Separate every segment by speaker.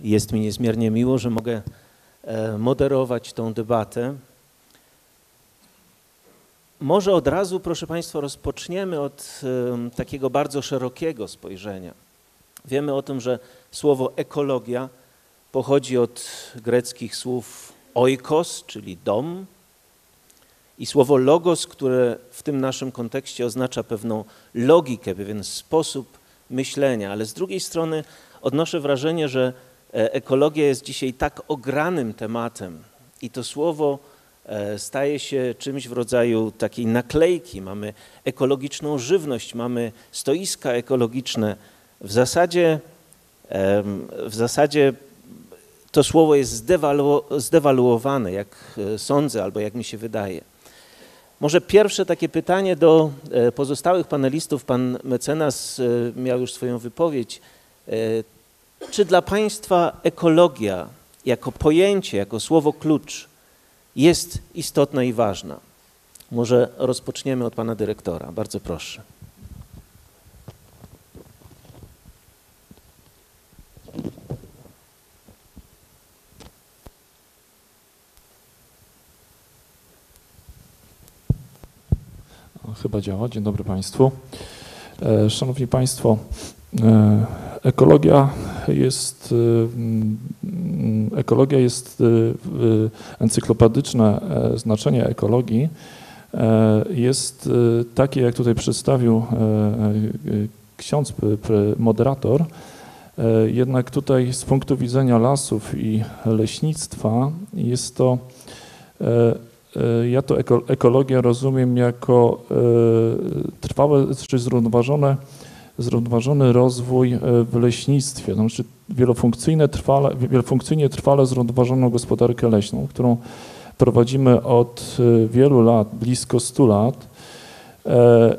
Speaker 1: Jest mi niezmiernie miło, że mogę e, moderować tą debatę. Może od razu, proszę Państwa, rozpoczniemy od takiego bardzo szerokiego spojrzenia. Wiemy o tym, że słowo ekologia pochodzi od greckich słów oikos, czyli dom, i słowo logos, które w tym naszym kontekście oznacza pewną logikę, pewien sposób myślenia, ale z drugiej strony odnoszę wrażenie, że ekologia jest dzisiaj tak ogranym tematem i to słowo e, staje się czymś w rodzaju takiej naklejki. Mamy ekologiczną żywność, mamy stoiska ekologiczne. W zasadzie, w zasadzie to słowo jest zdewalu zdewaluowane, jak e, sądzę, albo jak mi się wydaje. Może pierwsze takie pytanie do e, pozostałych panelistów. Pan mecenas e, miał już swoją wypowiedź. Czy dla Państwa ekologia jako pojęcie, jako słowo klucz jest istotna i ważna? Może rozpoczniemy od Pana dyrektora. Bardzo proszę.
Speaker 2: Chyba działa. Dzień dobry Państwu. E, szanowni Państwo, ekologia jest, e, ekologia jest encyklopedyczne znaczenie ekologii jest takie, jak tutaj przedstawił ksiądz moderator, jednak tutaj z punktu widzenia lasów i leśnictwa jest to E, ja to ekologię rozumiem jako e, trwałe czy zrównoważone, zrównoważony rozwój e, w leśnictwie, to znaczy wielofunkcyjne, trwale, wielofunkcyjnie trwale zrównoważoną gospodarkę leśną, którą prowadzimy od wielu lat, blisko 100 lat.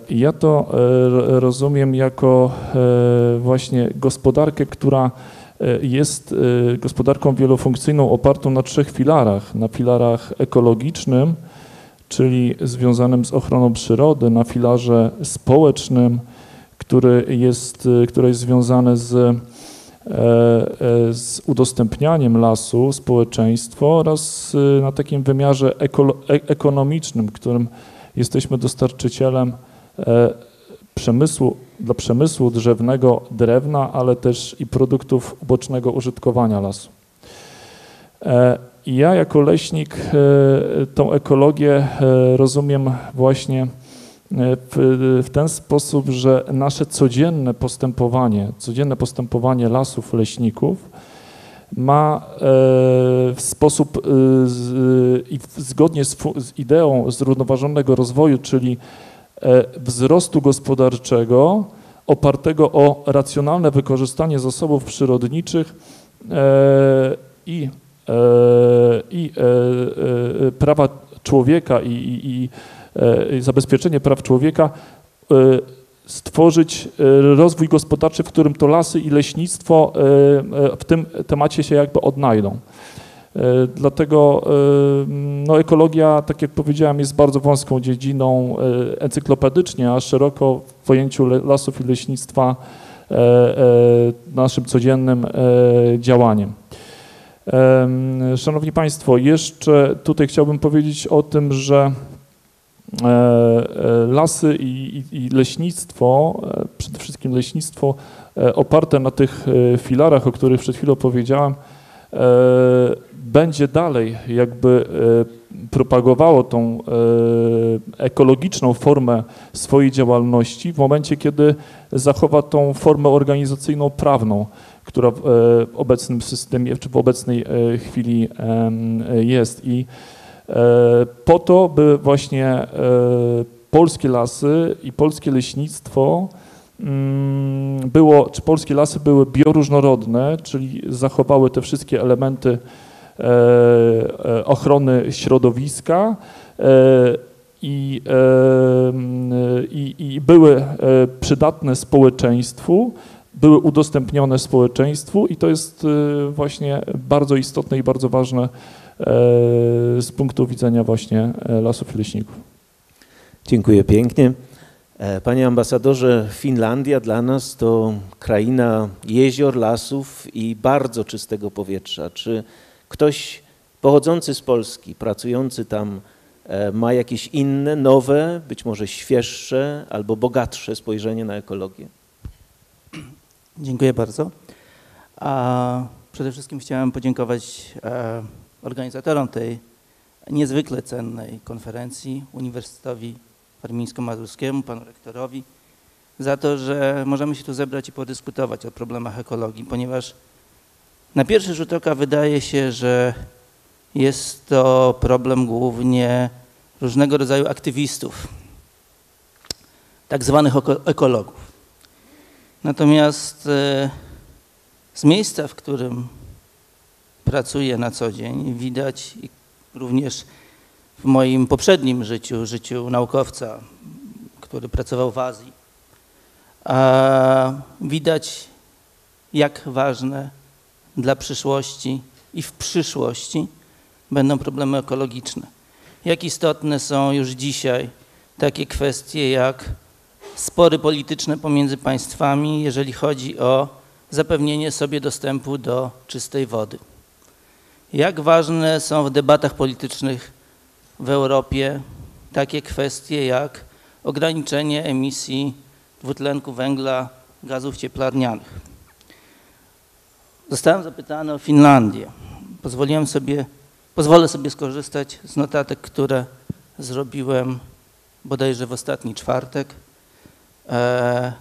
Speaker 2: Ja to rozumiem jako właśnie gospodarkę, która E, jest e, gospodarką wielofunkcyjną opartą na trzech filarach. Na filarach ekologicznym, czyli związanym z ochroną przyrody, na filarze społecznym, który jest, e, który jest związany z, z udostępnianiem lasu społeczeństwu oraz na takim wymiarze ekonomicznym, którym jesteśmy dostarczycielem przemysłu, dla przemysłu drzewnego drewna, ale też i produktów ubocznego użytkowania lasu. E, I ja jako leśnik e, tą ekologię e, rozumiem właśnie w, w, ten sposób, że nasze codzienne postępowanie, codzienne postępowanie lasów, leśników ma w sposób i zgodnie z, z ideą zrównoważonego rozwoju, czyli E, wzrostu gospodarczego opartego o racjonalne wykorzystanie zasobów przyrodniczych e, i, e, i prawa człowieka i, i, i zabezpieczenie praw człowieka stworzyć rozwój gospodarczy, w którym to lasy i leśnictwo w tym temacie się jakby odnajdą. E, dlatego e, no, ekologia, tak jak powiedziałem, jest bardzo wąską dziedziną e, encyklopedycznie, a szeroko w pojęciu lasów i leśnictwa naszym codziennym działaniem. Szanowni Państwo, jeszcze tutaj chciałbym powiedzieć o tym, że lasy i, i, leśnictwo, przede wszystkim leśnictwo oparte na tych filarach, o których przed chwilą powiedziałem, będzie dalej jakby e, propagowało tą e, ekologiczną formę swojej działalności w momencie, kiedy zachowa tą formę organizacyjną prawną, która w e, obecnym systemie, czy w obecnej chwili jest. I po to, by właśnie polskie lasy i polskie leśnictwo mm, było, czy polskie lasy były bioróżnorodne, czyli zachowały te wszystkie elementy E, e, ochrony środowiska e, i, i, i były przydatne społeczeństwu, były udostępnione społeczeństwu i to jest właśnie bardzo istotne i bardzo ważne z punktu widzenia właśnie lasów i leśników.
Speaker 1: Dziękuję pięknie. E, Panie ambasadorze, Finlandia dla nas to kraina jezior, lasów i bardzo czystego powietrza. Czy ktoś pochodzący z Polski, pracujący tam, e, ma jakieś inne, nowe, być może świeższe albo bogatsze spojrzenie na ekologię?
Speaker 3: Dziękuję bardzo. A przede wszystkim chciałem podziękować e, organizatorom tej niezwykle cennej konferencji, Uniwersytetowi Warmińsko-Mazurskiemu, panu rektorowi, za to, że możemy się tu zebrać i podyskutować o problemach ekologii, ponieważ na pierwszy rzut oka wydaje się, że jest to problem głównie różnego rodzaju aktywistów, tak zwanych eko- ekologów. Natomiast e, z miejsca, w którym pracuję na co dzień, widać również w moim poprzednim życiu, życiu naukowca, który pracował w Azji, widać jak ważne dla przyszłości i w przyszłości będą problemy ekologiczne. Jak istotne są już dzisiaj takie kwestie jak spory polityczne pomiędzy państwami, jeżeli chodzi o zapewnienie sobie dostępu do czystej wody. Jak ważne są w debatach politycznych w Europie takie kwestie jak ograniczenie emisji dwutlenku węgla, gazów cieplarnianych. Zostałem zapytany o Finlandię. Pozwoliłem sobie, pozwolę sobie skorzystać z notatek, które zrobiłem bodajże w ostatni czwartek. E,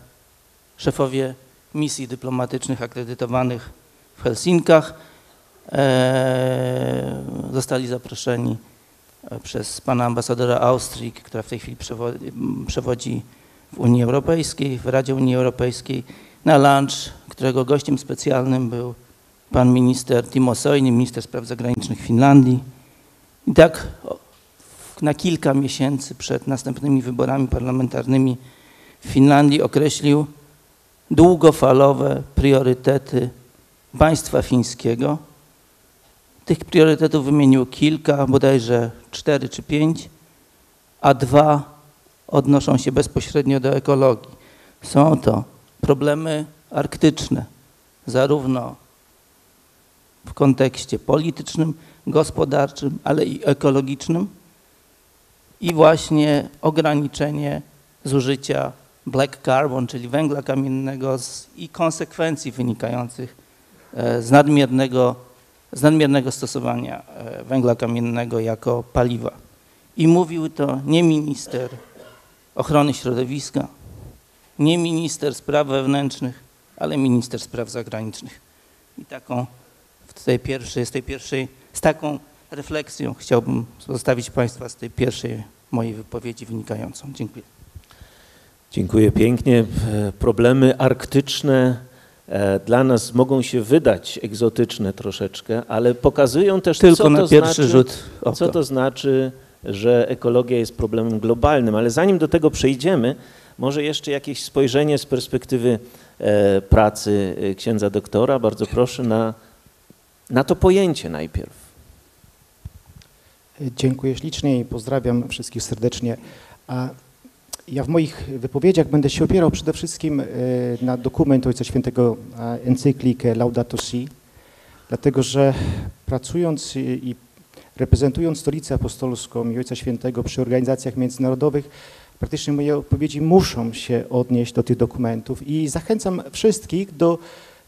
Speaker 3: szefowie misji dyplomatycznych akredytowanych w Helsinkach zostali zaproszeni e, przez pana ambasadora Austrii, która w tej chwili przewodzi, w Unii Europejskiej, w Radzie Unii Europejskiej, na lunch, którego gościem specjalnym był pan minister Timo Soini, minister spraw zagranicznych Finlandii. I tak na kilka miesięcy przed następnymi wyborami parlamentarnymi w Finlandii określił długofalowe priorytety państwa fińskiego. Tych priorytetów wymienił kilka, bodajże cztery czy pięć, a dwa odnoszą się bezpośrednio do ekologii. Są to problemy arktyczne, zarówno w kontekście politycznym, gospodarczym, ale i ekologicznym i właśnie ograniczenie zużycia black carbon, czyli węgla kamiennego z, i konsekwencji wynikających e, z nadmiernego, z nadmiernego stosowania e, węgla kamiennego jako paliwa. I mówił to nie minister ochrony środowiska, nie minister spraw wewnętrznych, ale minister spraw zagranicznych. I taką w tej pierwszej, z tej pierwszej, z taką refleksją chciałbym zostawić Państwa z tej pierwszej mojej wypowiedzi wynikającą. Dziękuję.
Speaker 1: Dziękuję pięknie. E, Problemy arktyczne dla nas mogą się wydać egzotyczne troszeczkę, ale pokazują też,
Speaker 3: Tylko
Speaker 1: co
Speaker 3: na
Speaker 1: to
Speaker 3: pierwszy
Speaker 1: znaczy,
Speaker 3: rzut oka.
Speaker 1: co to znaczy, że ekologia jest problemem globalnym. Ale zanim do tego przejdziemy, może jeszcze jakieś spojrzenie z perspektywy e, pracy e, księdza doktora. Bardzo proszę na, na to pojęcie najpierw.
Speaker 4: Dziękuję ślicznie i pozdrawiam wszystkich serdecznie. A ja w moich wypowiedziach będę się opierał przede wszystkim e, na dokument Ojca Świętego, encyklikę Laudato Si, dlatego że pracując i reprezentując Stolicę Apostolską i Ojca Świętego przy organizacjach międzynarodowych, praktycznie moje odpowiedzi muszą się odnieść do tych dokumentów i zachęcam wszystkich do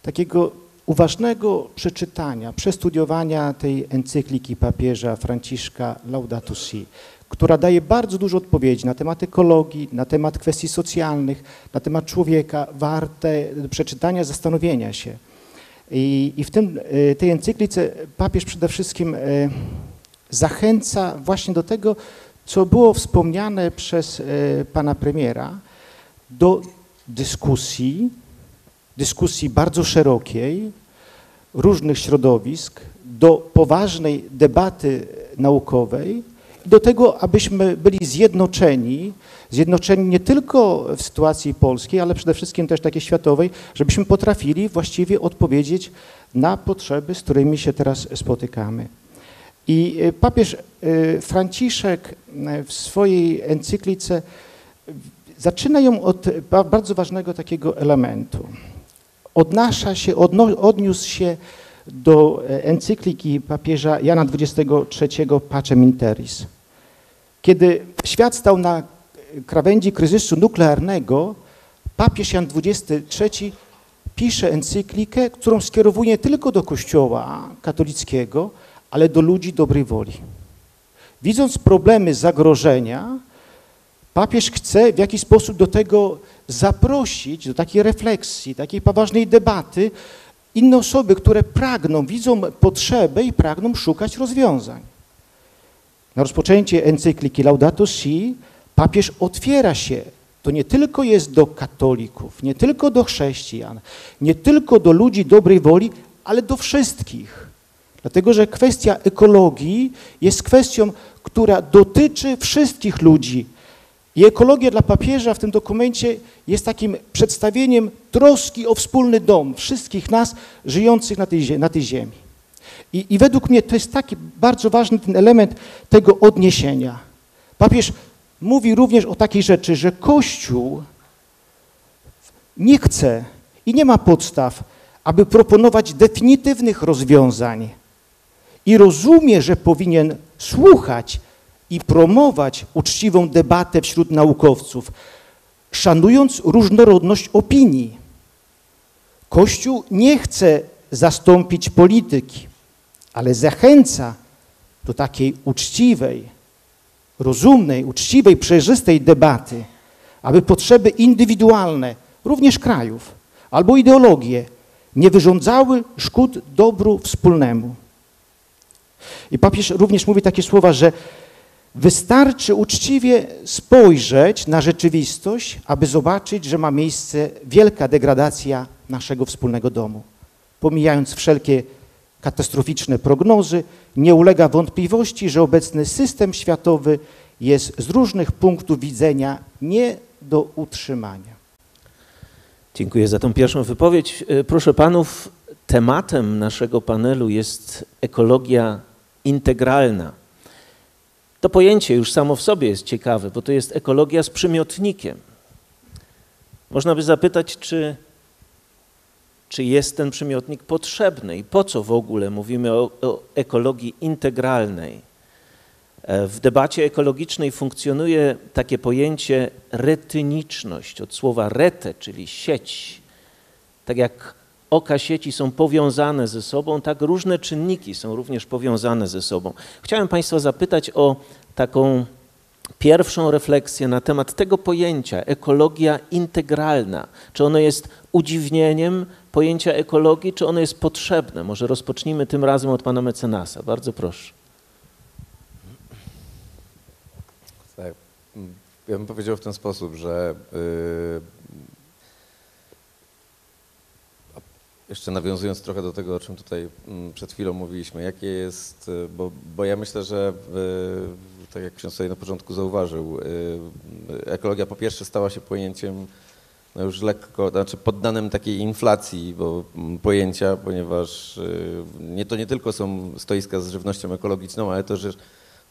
Speaker 4: takiego uważnego przeczytania, przestudiowania tej encykliki papieża Franciszka Laudato Si, która daje bardzo dużo odpowiedzi na temat ekologii, na temat kwestii socjalnych, na temat człowieka, warte przeczytania, zastanowienia się. I, i w tym, y, tej encyklice papież przede wszystkim y, zachęca właśnie do tego, co było wspomniane przez y, pana premiera, do dyskusji, dyskusji bardzo szerokiej, różnych środowisk, do poważnej debaty naukowej do tego, abyśmy byli zjednoczeni, zjednoczeni nie tylko w sytuacji polskiej, ale przede wszystkim też takiej światowej, żebyśmy potrafili właściwie odpowiedzieć na potrzeby, z którymi się teraz spotykamy. I y, papież y, Franciszek y, w swojej encyklice zaczyna ją od ba- bardzo ważnego takiego elementu. Odnasza się, odno, odniósł się do e, encykliki papieża Jana XXIII Pacem Interis. Kiedy świat stał na krawędzi kryzysu nuklearnego, papież Jan XXIII pisze encyklikę, którą skierowuje nie tylko do Kościoła katolickiego, ale do ludzi dobrej woli. Widząc problemy zagrożenia, papież chce w jakiś sposób do tego zaprosić, do takiej refleksji, takiej poważnej debaty inne osoby, które pragną, widzą potrzebę i pragną szukać rozwiązań. Na rozpoczęcie encykliki Laudato Si papież otwiera się. To nie tylko jest do katolików, nie tylko do chrześcijan, nie tylko do ludzi dobrej woli, ale do wszystkich. Dlatego, że kwestia ekologii jest kwestią, która dotyczy wszystkich ludzi. I ekologia dla papieża w tym dokumencie jest takim przedstawieniem troski o wspólny dom wszystkich nas żyjących na tej, na tej ziemi. I, I według mnie to jest taki bardzo ważny ten element tego odniesienia. Papież mówi również o takiej rzeczy, że Kościół nie chce i nie ma podstaw, aby proponować definitywnych rozwiązań. I rozumie, że powinien słuchać i promować uczciwą debatę wśród naukowców, szanując różnorodność opinii. Kościół nie chce zastąpić polityki, ale zachęca do takiej uczciwej, rozumnej, uczciwej, przejrzystej debaty, aby potrzeby indywidualne, również krajów, albo ideologie, nie wyrządzały szkód dobru wspólnemu. I papież również mówi takie słowa, że wystarczy uczciwie spojrzeć na rzeczywistość, aby zobaczyć, że ma miejsce wielka degradacja naszego wspólnego domu. Pomijając wszelkie katastroficzne prognozy, nie ulega wątpliwości, że obecny system światowy jest z różnych punktów widzenia nie do utrzymania.
Speaker 1: Dziękuję za tą pierwszą wypowiedź. E, Proszę panów, tematem naszego panelu jest ekologia integralna. To pojęcie już samo w sobie jest ciekawe, bo to jest ekologia z przymiotnikiem. Można by zapytać, czy, czy jest ten przymiotnik potrzebny i po co w ogóle mówimy o, o ekologii integralnej. E, W debacie ekologicznej funkcjonuje takie pojęcie retyniczność, od słowa rete, czyli sieć. Tak jak oka sieci są powiązane ze sobą, tak różne czynniki są również powiązane ze sobą. Chciałem Państwa zapytać o taką pierwszą refleksję na temat tego pojęcia ekologia integralna. Czy ono jest udziwnieniem pojęcia ekologii, czy ono jest potrzebne? Może rozpocznijmy tym razem od pana mecenasa. Bardzo proszę.
Speaker 5: Tak. Ja bym powiedział w ten sposób, że yy, jeszcze nawiązując trochę do tego, o czym tutaj mm, przed chwilą mówiliśmy, jakie jest, bo, bo ja myślę, że y, tak jak ksiądz na początku zauważył, y, ekologia po pierwsze stała się pojęciem no już lekko, znaczy poddanym takiej inflacji bo, mm, pojęcia, ponieważ y, nie, to nie tylko są stoiska z żywnością ekologiczną, ale to, że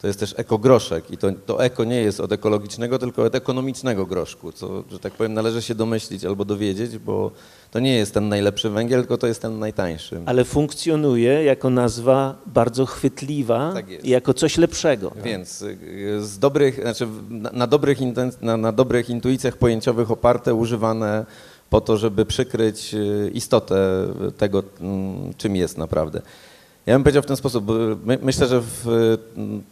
Speaker 5: to jest też ekogroszek i to, to eko nie jest od ekologicznego, tylko od ekonomicznego groszku, co, że tak powiem, należy się domyślić albo dowiedzieć, bo to nie jest ten najlepszy węgiel, tylko to jest ten najtańszy.
Speaker 1: Ale funkcjonuje jako nazwa bardzo chwytliwa
Speaker 5: Tak
Speaker 1: i jako coś lepszego.
Speaker 5: Więc y, z dobrych, znaczy na, na, dobrych na, na dobrych intuicjach pojęciowych oparte, używane po to, żeby przykryć y, istotę tego, mm, czym jest naprawdę. Ja bym powiedział w ten sposób, my, myślę, że w,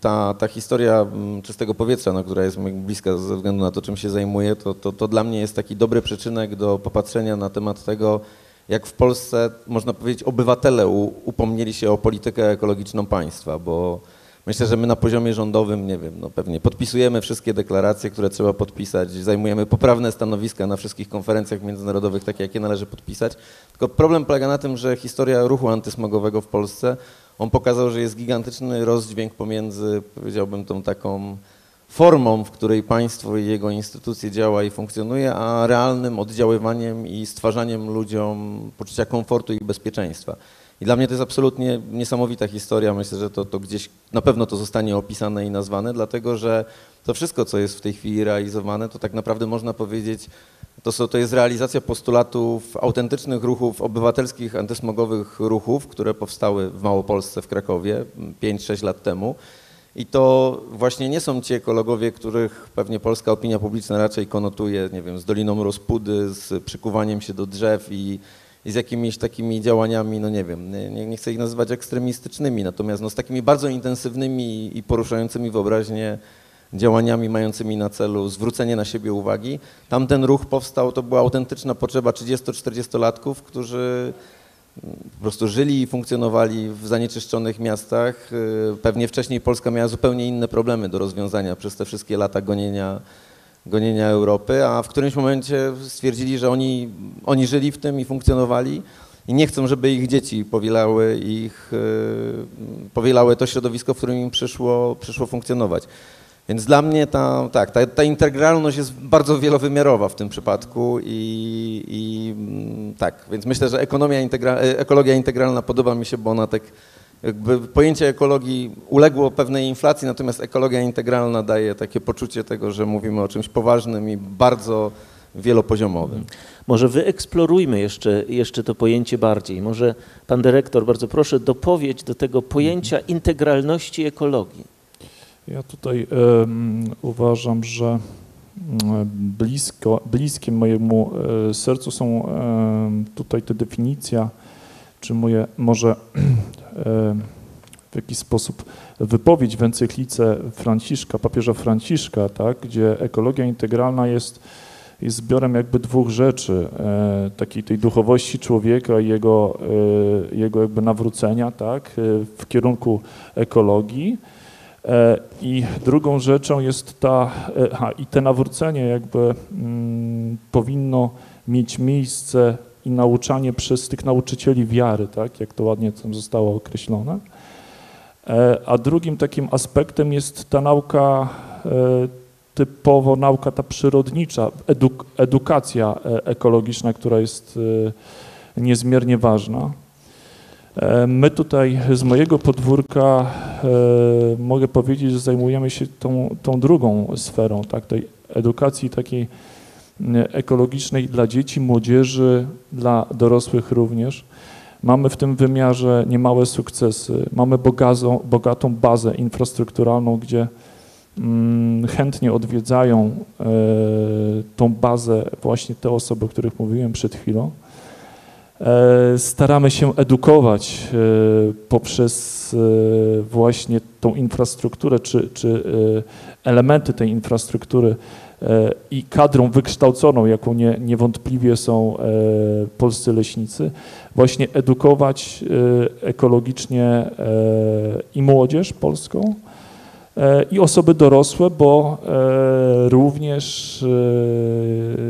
Speaker 5: ta, ta historia mm, czystego powietrza, no, która jest mi bliska ze względu na to, czym się zajmuję, to, to, to dla mnie jest taki dobry przyczynek do popatrzenia na temat tego, jak w Polsce, można powiedzieć, obywatele upomnieli się o politykę ekologiczną państwa, bo myślę, że my na poziomie rządowym, nie wiem, no pewnie podpisujemy wszystkie deklaracje, które trzeba podpisać, zajmujemy poprawne stanowiska na wszystkich konferencjach międzynarodowych, takie jakie należy podpisać. Tylko problem polega na tym, że historia ruchu antysmogowego w Polsce, on pokazał, że jest gigantyczny rozdźwięk pomiędzy, powiedziałbym, tą taką formą, w której państwo i jego instytucje działa i funkcjonuje, a realnym oddziaływaniem i stwarzaniem ludziom poczucia komfortu i bezpieczeństwa. I dla mnie to jest absolutnie niesamowita historia. Myślę, że to, to gdzieś na pewno to zostanie opisane i nazwane, dlatego że to wszystko, co jest w tej chwili realizowane, to tak naprawdę można powiedzieć, to, to jest realizacja postulatów autentycznych ruchów obywatelskich, antysmogowych ruchów, które powstały w Małopolsce w Krakowie 5-6 lat temu. I to właśnie nie są ci ekologowie, których pewnie polska opinia publiczna raczej konotuje, nie wiem, z Doliną Rozpudy, z przykuwaniem się do drzew i, z jakimiś takimi działaniami, no nie wiem, nie, nie chcę ich nazywać ekstremistycznymi, natomiast no, z takimi bardzo intensywnymi i poruszającymi wyobraźnię działaniami mającymi na celu zwrócenie na siebie uwagi. Tamten ruch powstał, to była autentyczna potrzeba 30-40-latków, którzy po prostu żyli i funkcjonowali w zanieczyszczonych miastach. Y, Pewnie wcześniej Polska miała zupełnie inne problemy do rozwiązania przez te wszystkie lata gonienia, gonienia Europy, a w którymś momencie stwierdzili, że oni, oni żyli w tym i funkcjonowali i nie chcą, żeby ich dzieci powielały, ich, y, powielały to środowisko, w którym im przyszło, przyszło funkcjonować. Więc dla mnie ta, tak, ta, ta integralność jest bardzo wielowymiarowa w tym przypadku i, i mm, tak, więc myślę, że ekonomia integra, e, ekologia integralna podoba mi się, bo ona tak jakby pojęcie ekologii uległo pewnej inflacji, natomiast ekologia integralna daje takie poczucie tego, że mówimy o czymś poważnym i bardzo wielopoziomowym.
Speaker 1: Może wyeksplorujmy jeszcze, jeszcze to pojęcie bardziej. Może pan dyrektor, bardzo proszę, dopowiedź do tego pojęcia integralności ekologii.
Speaker 2: Ja tutaj uważam, że blisko, bliskie mojemu e, sercu są tutaj te definicja, czy moje może em, w jakiś sposób wypowiedź w encyklice Franciszka, papieża Franciszka, tak, gdzie ekologia integralna jest, jest zbiorem jakby dwóch rzeczy, e, takiej tej duchowości człowieka i jego, e, jego jakby nawrócenia, tak, e, w kierunku ekologii, E, I drugą rzeczą jest ta, e, aha, i te nawrócenie jakby mm, powinno mieć miejsce i nauczanie przez tych nauczycieli wiary, tak, jak to ładnie tam zostało określone. E, A drugim takim aspektem jest ta nauka, e, typowo nauka ta przyrodnicza, eduk, edukacja e, ekologiczna, która jest niezmiernie ważna. My tutaj z mojego podwórka mogę powiedzieć, że zajmujemy się tą, tą drugą sferą, tak, tej edukacji takiej ekologicznej dla dzieci, młodzieży, dla dorosłych również. Mamy w tym wymiarze niemałe sukcesy. Mamy bogatą bazę infrastrukturalną, gdzie mm, chętnie odwiedzają e, tą bazę właśnie te osoby, o których mówiłem przed chwilą. E, Staramy się edukować e, poprzez właśnie tą infrastrukturę, czy, czy elementy tej infrastruktury i kadrą wykształconą, jaką nie, niewątpliwie są e, polscy leśnicy, właśnie edukować e, ekologicznie e, i młodzież polską, e, i osoby dorosłe, bo e, również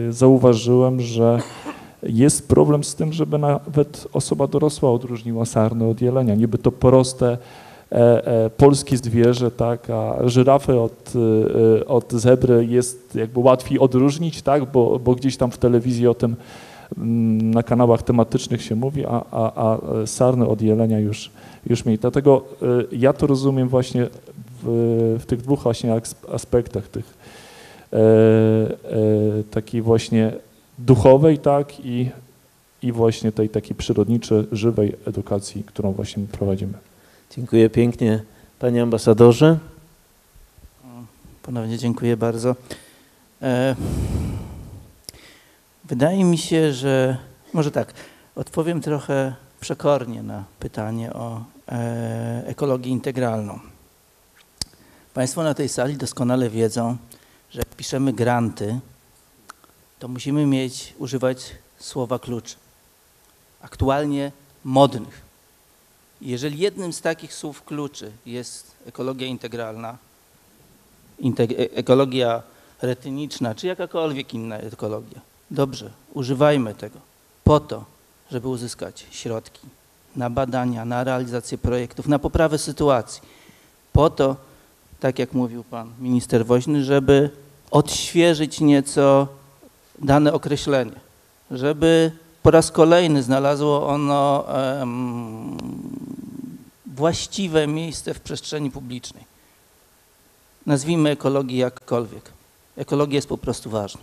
Speaker 2: e, zauważyłem, że jest problem z tym, żeby nawet osoba dorosła odróżniła sarnę od jelenia. Niby to proste e, e, polskie zwierzę, tak, a żyrafy od, e, od zebry jest jakby łatwiej odróżnić, tak, bo, bo gdzieś tam w telewizji o tym mm, na kanałach tematycznych się mówi, a, a, a sarny od jelenia już, już mniej. Dlatego e, ja to rozumiem właśnie w, w tych dwóch właśnie aspektach, tych e, e, takiej właśnie duchowej, tak, i, i właśnie tej takiej przyrodniczej, żywej edukacji, którą właśnie prowadzimy.
Speaker 1: Dziękuję pięknie, panie ambasadorze.
Speaker 3: Ponownie dziękuję bardzo. E, wydaje mi się, że może tak, odpowiem trochę przekornie na pytanie o e, ekologię integralną. Państwo na tej sali doskonale wiedzą, że jak piszemy granty, to musimy mieć, używać słowa klucz. Aktualnie modnych. Jeżeli jednym z takich słów kluczy jest ekologia integralna, integ- e- ekologia retyniczna, czy jakakolwiek inna ekologia. Dobrze, używajmy tego po to, żeby uzyskać środki na badania, na realizację projektów, na poprawę sytuacji. Po to, tak jak mówił pan minister Woźny, żeby odświeżyć nieco dane określenie, żeby po raz kolejny znalazło ono em, właściwe miejsce w przestrzeni publicznej. Nazwijmy ekologię jakkolwiek. Ekologia jest po prostu ważna.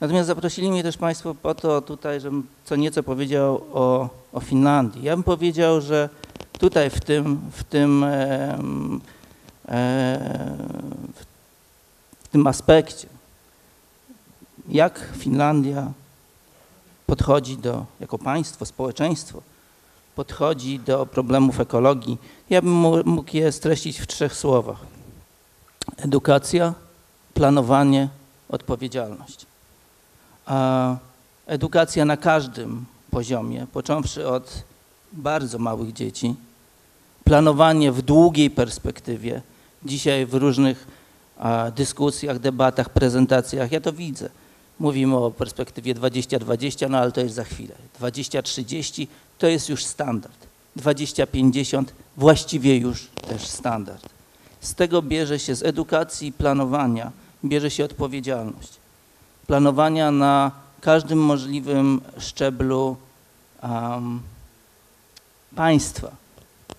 Speaker 3: Natomiast zaprosili mnie też Państwo po to tutaj, żebym co nieco powiedział o, o Finlandii. Ja bym powiedział, że tutaj w tym, w tym, em, e, w tym aspekcie, jak Finlandia podchodzi do, jako państwo, społeczeństwo, podchodzi do problemów ekologii, ja bym mógł je streścić w trzech słowach. Edukacja, planowanie, odpowiedzialność. A edukacja na każdym poziomie, począwszy od bardzo małych dzieci, planowanie w długiej perspektywie. Dzisiaj w różnych dyskusjach, debatach, prezentacjach ja to widzę. Mówimy o perspektywie 2020, no ale to jest za chwilę. 2030 to jest już standard. 2050 właściwie już też standard. Z tego bierze się, z edukacji i planowania, bierze się odpowiedzialność. Planowania na każdym możliwym szczeblu um, państwa,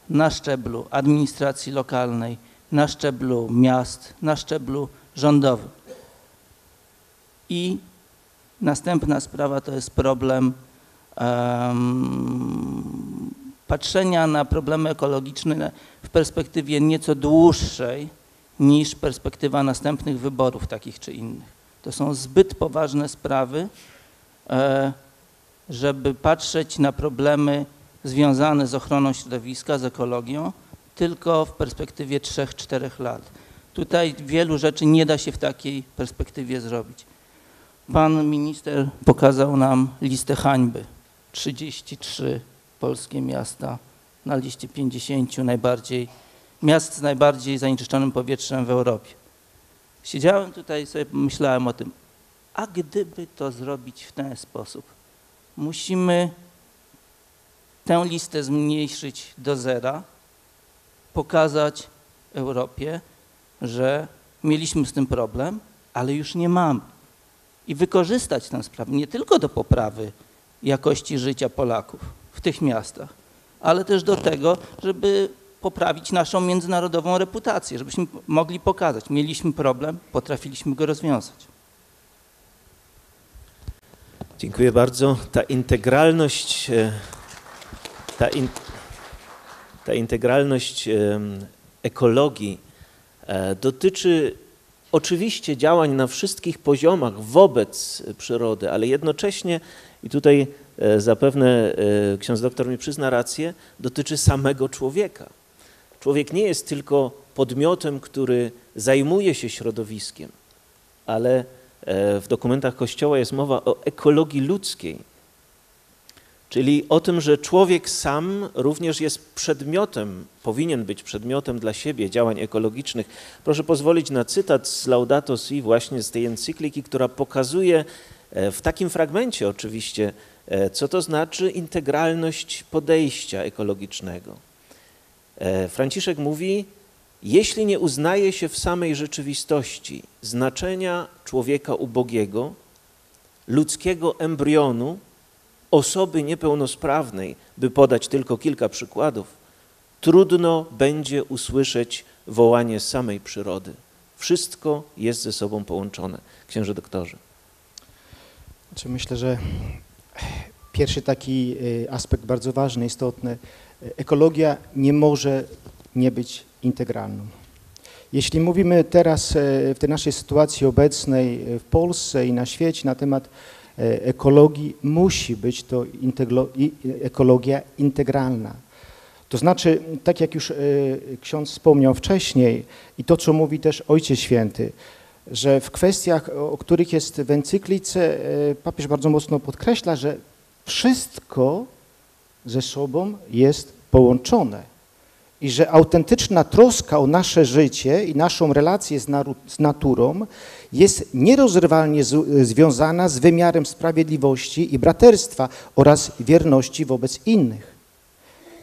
Speaker 3: na szczeblu administracji lokalnej, na szczeblu miast, na szczeblu rządowym. I następna sprawa to jest problem em, patrzenia na problemy ekologiczne w perspektywie nieco dłuższej niż perspektywa następnych wyborów takich czy innych. To są zbyt poważne sprawy, e, żeby patrzeć na problemy związane z ochroną środowiska, z ekologią, tylko w perspektywie 3-4 lat. Tutaj wielu rzeczy nie da się w takiej perspektywie zrobić. Pan minister pokazał nam listę hańby. 33 polskie miasta na liście 50 najbardziej, miast z najbardziej zanieczyszczonym powietrzem w Europie. Siedziałem tutaj i sobie myślałem o tym, a gdyby to zrobić w ten sposób? Musimy tę listę zmniejszyć do zera, pokazać Europie, że mieliśmy z tym problem, ale już nie mamy. I wykorzystać tę sprawę nie tylko do poprawy jakości życia Polaków w tych miastach, ale też do tego, żeby poprawić naszą międzynarodową reputację, żebyśmy mogli pokazać, mieliśmy problem, potrafiliśmy go rozwiązać.
Speaker 1: Dziękuję bardzo. Ta integralność, e, ta, in, ta integralność ekologii e, dotyczy oczywiście działań na wszystkich poziomach wobec przyrody, ale jednocześnie, i tutaj e, zapewne e, ksiądz doktor mi przyzna rację, dotyczy samego człowieka. Człowiek nie jest tylko podmiotem, który zajmuje się środowiskiem, ale e, w dokumentach Kościoła jest mowa o ekologii ludzkiej, czyli o tym, że człowiek sam również jest przedmiotem, powinien być przedmiotem dla siebie działań ekologicznych. Proszę pozwolić na cytat z Laudato Si właśnie z tej encykliki, która pokazuje e, w takim fragmencie oczywiście, e, co to znaczy integralność podejścia ekologicznego. E, Franciszek mówi, jeśli nie uznaje się w samej rzeczywistości znaczenia człowieka ubogiego, ludzkiego embrionu, osoby niepełnosprawnej, by podać tylko kilka przykładów, trudno będzie usłyszeć wołanie samej przyrody. Wszystko jest ze sobą połączone. Księże doktorze.
Speaker 4: Znaczy myślę, że pierwszy taki y, aspekt bardzo ważny, istotny, ekologia nie może nie być integralną. Jeśli mówimy teraz y, w tej naszej sytuacji obecnej y, w Polsce i na świecie na temat ekologii, musi być to ekologia integralna. To znaczy, tak jak już y, ksiądz wspomniał wcześniej i to, co mówi też Ojciec Święty, że w kwestiach, o których jest w encyklice, y, papież bardzo mocno podkreśla, że wszystko ze sobą jest połączone i że autentyczna troska o nasze życie i naszą relację z, z naturą jest nierozerwalnie z, związana z wymiarem sprawiedliwości i braterstwa oraz wierności wobec innych.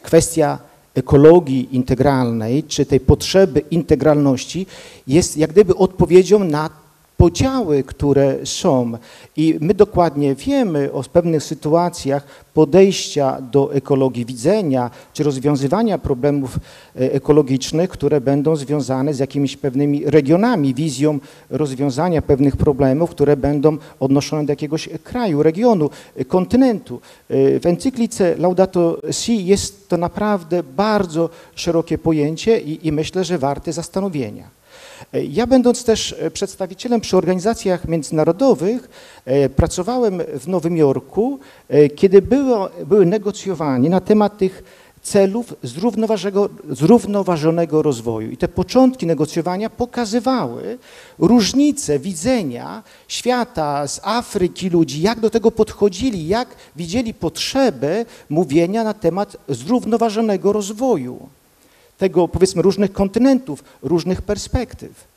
Speaker 4: Kwestia ekologii integralnej, czy tej potrzeby integralności jest jak gdyby odpowiedzią na podziały, które są i my dokładnie wiemy o pewnych sytuacjach podejścia do ekologii, widzenia czy rozwiązywania problemów e, ekologicznych, które będą związane z jakimiś pewnymi regionami, wizją rozwiązania pewnych problemów, które będą odnoszone do jakiegoś kraju, regionu, e, kontynentu. E, W encyklice Laudato Si jest to naprawdę bardzo szerokie pojęcie i, i myślę, że warte zastanowienia. Ja będąc też e, przedstawicielem przy organizacjach międzynarodowych, e, pracowałem w Nowym Jorku, e, kiedy było, były negocjowanie na temat tych celów zrównoważonego rozwoju. I te początki negocjowania pokazywały różnice widzenia świata z Afryki ludzi, jak do tego podchodzili, jak widzieli potrzebę mówienia na temat zrównoważonego rozwoju tego powiedzmy różnych kontynentów, różnych perspektyw.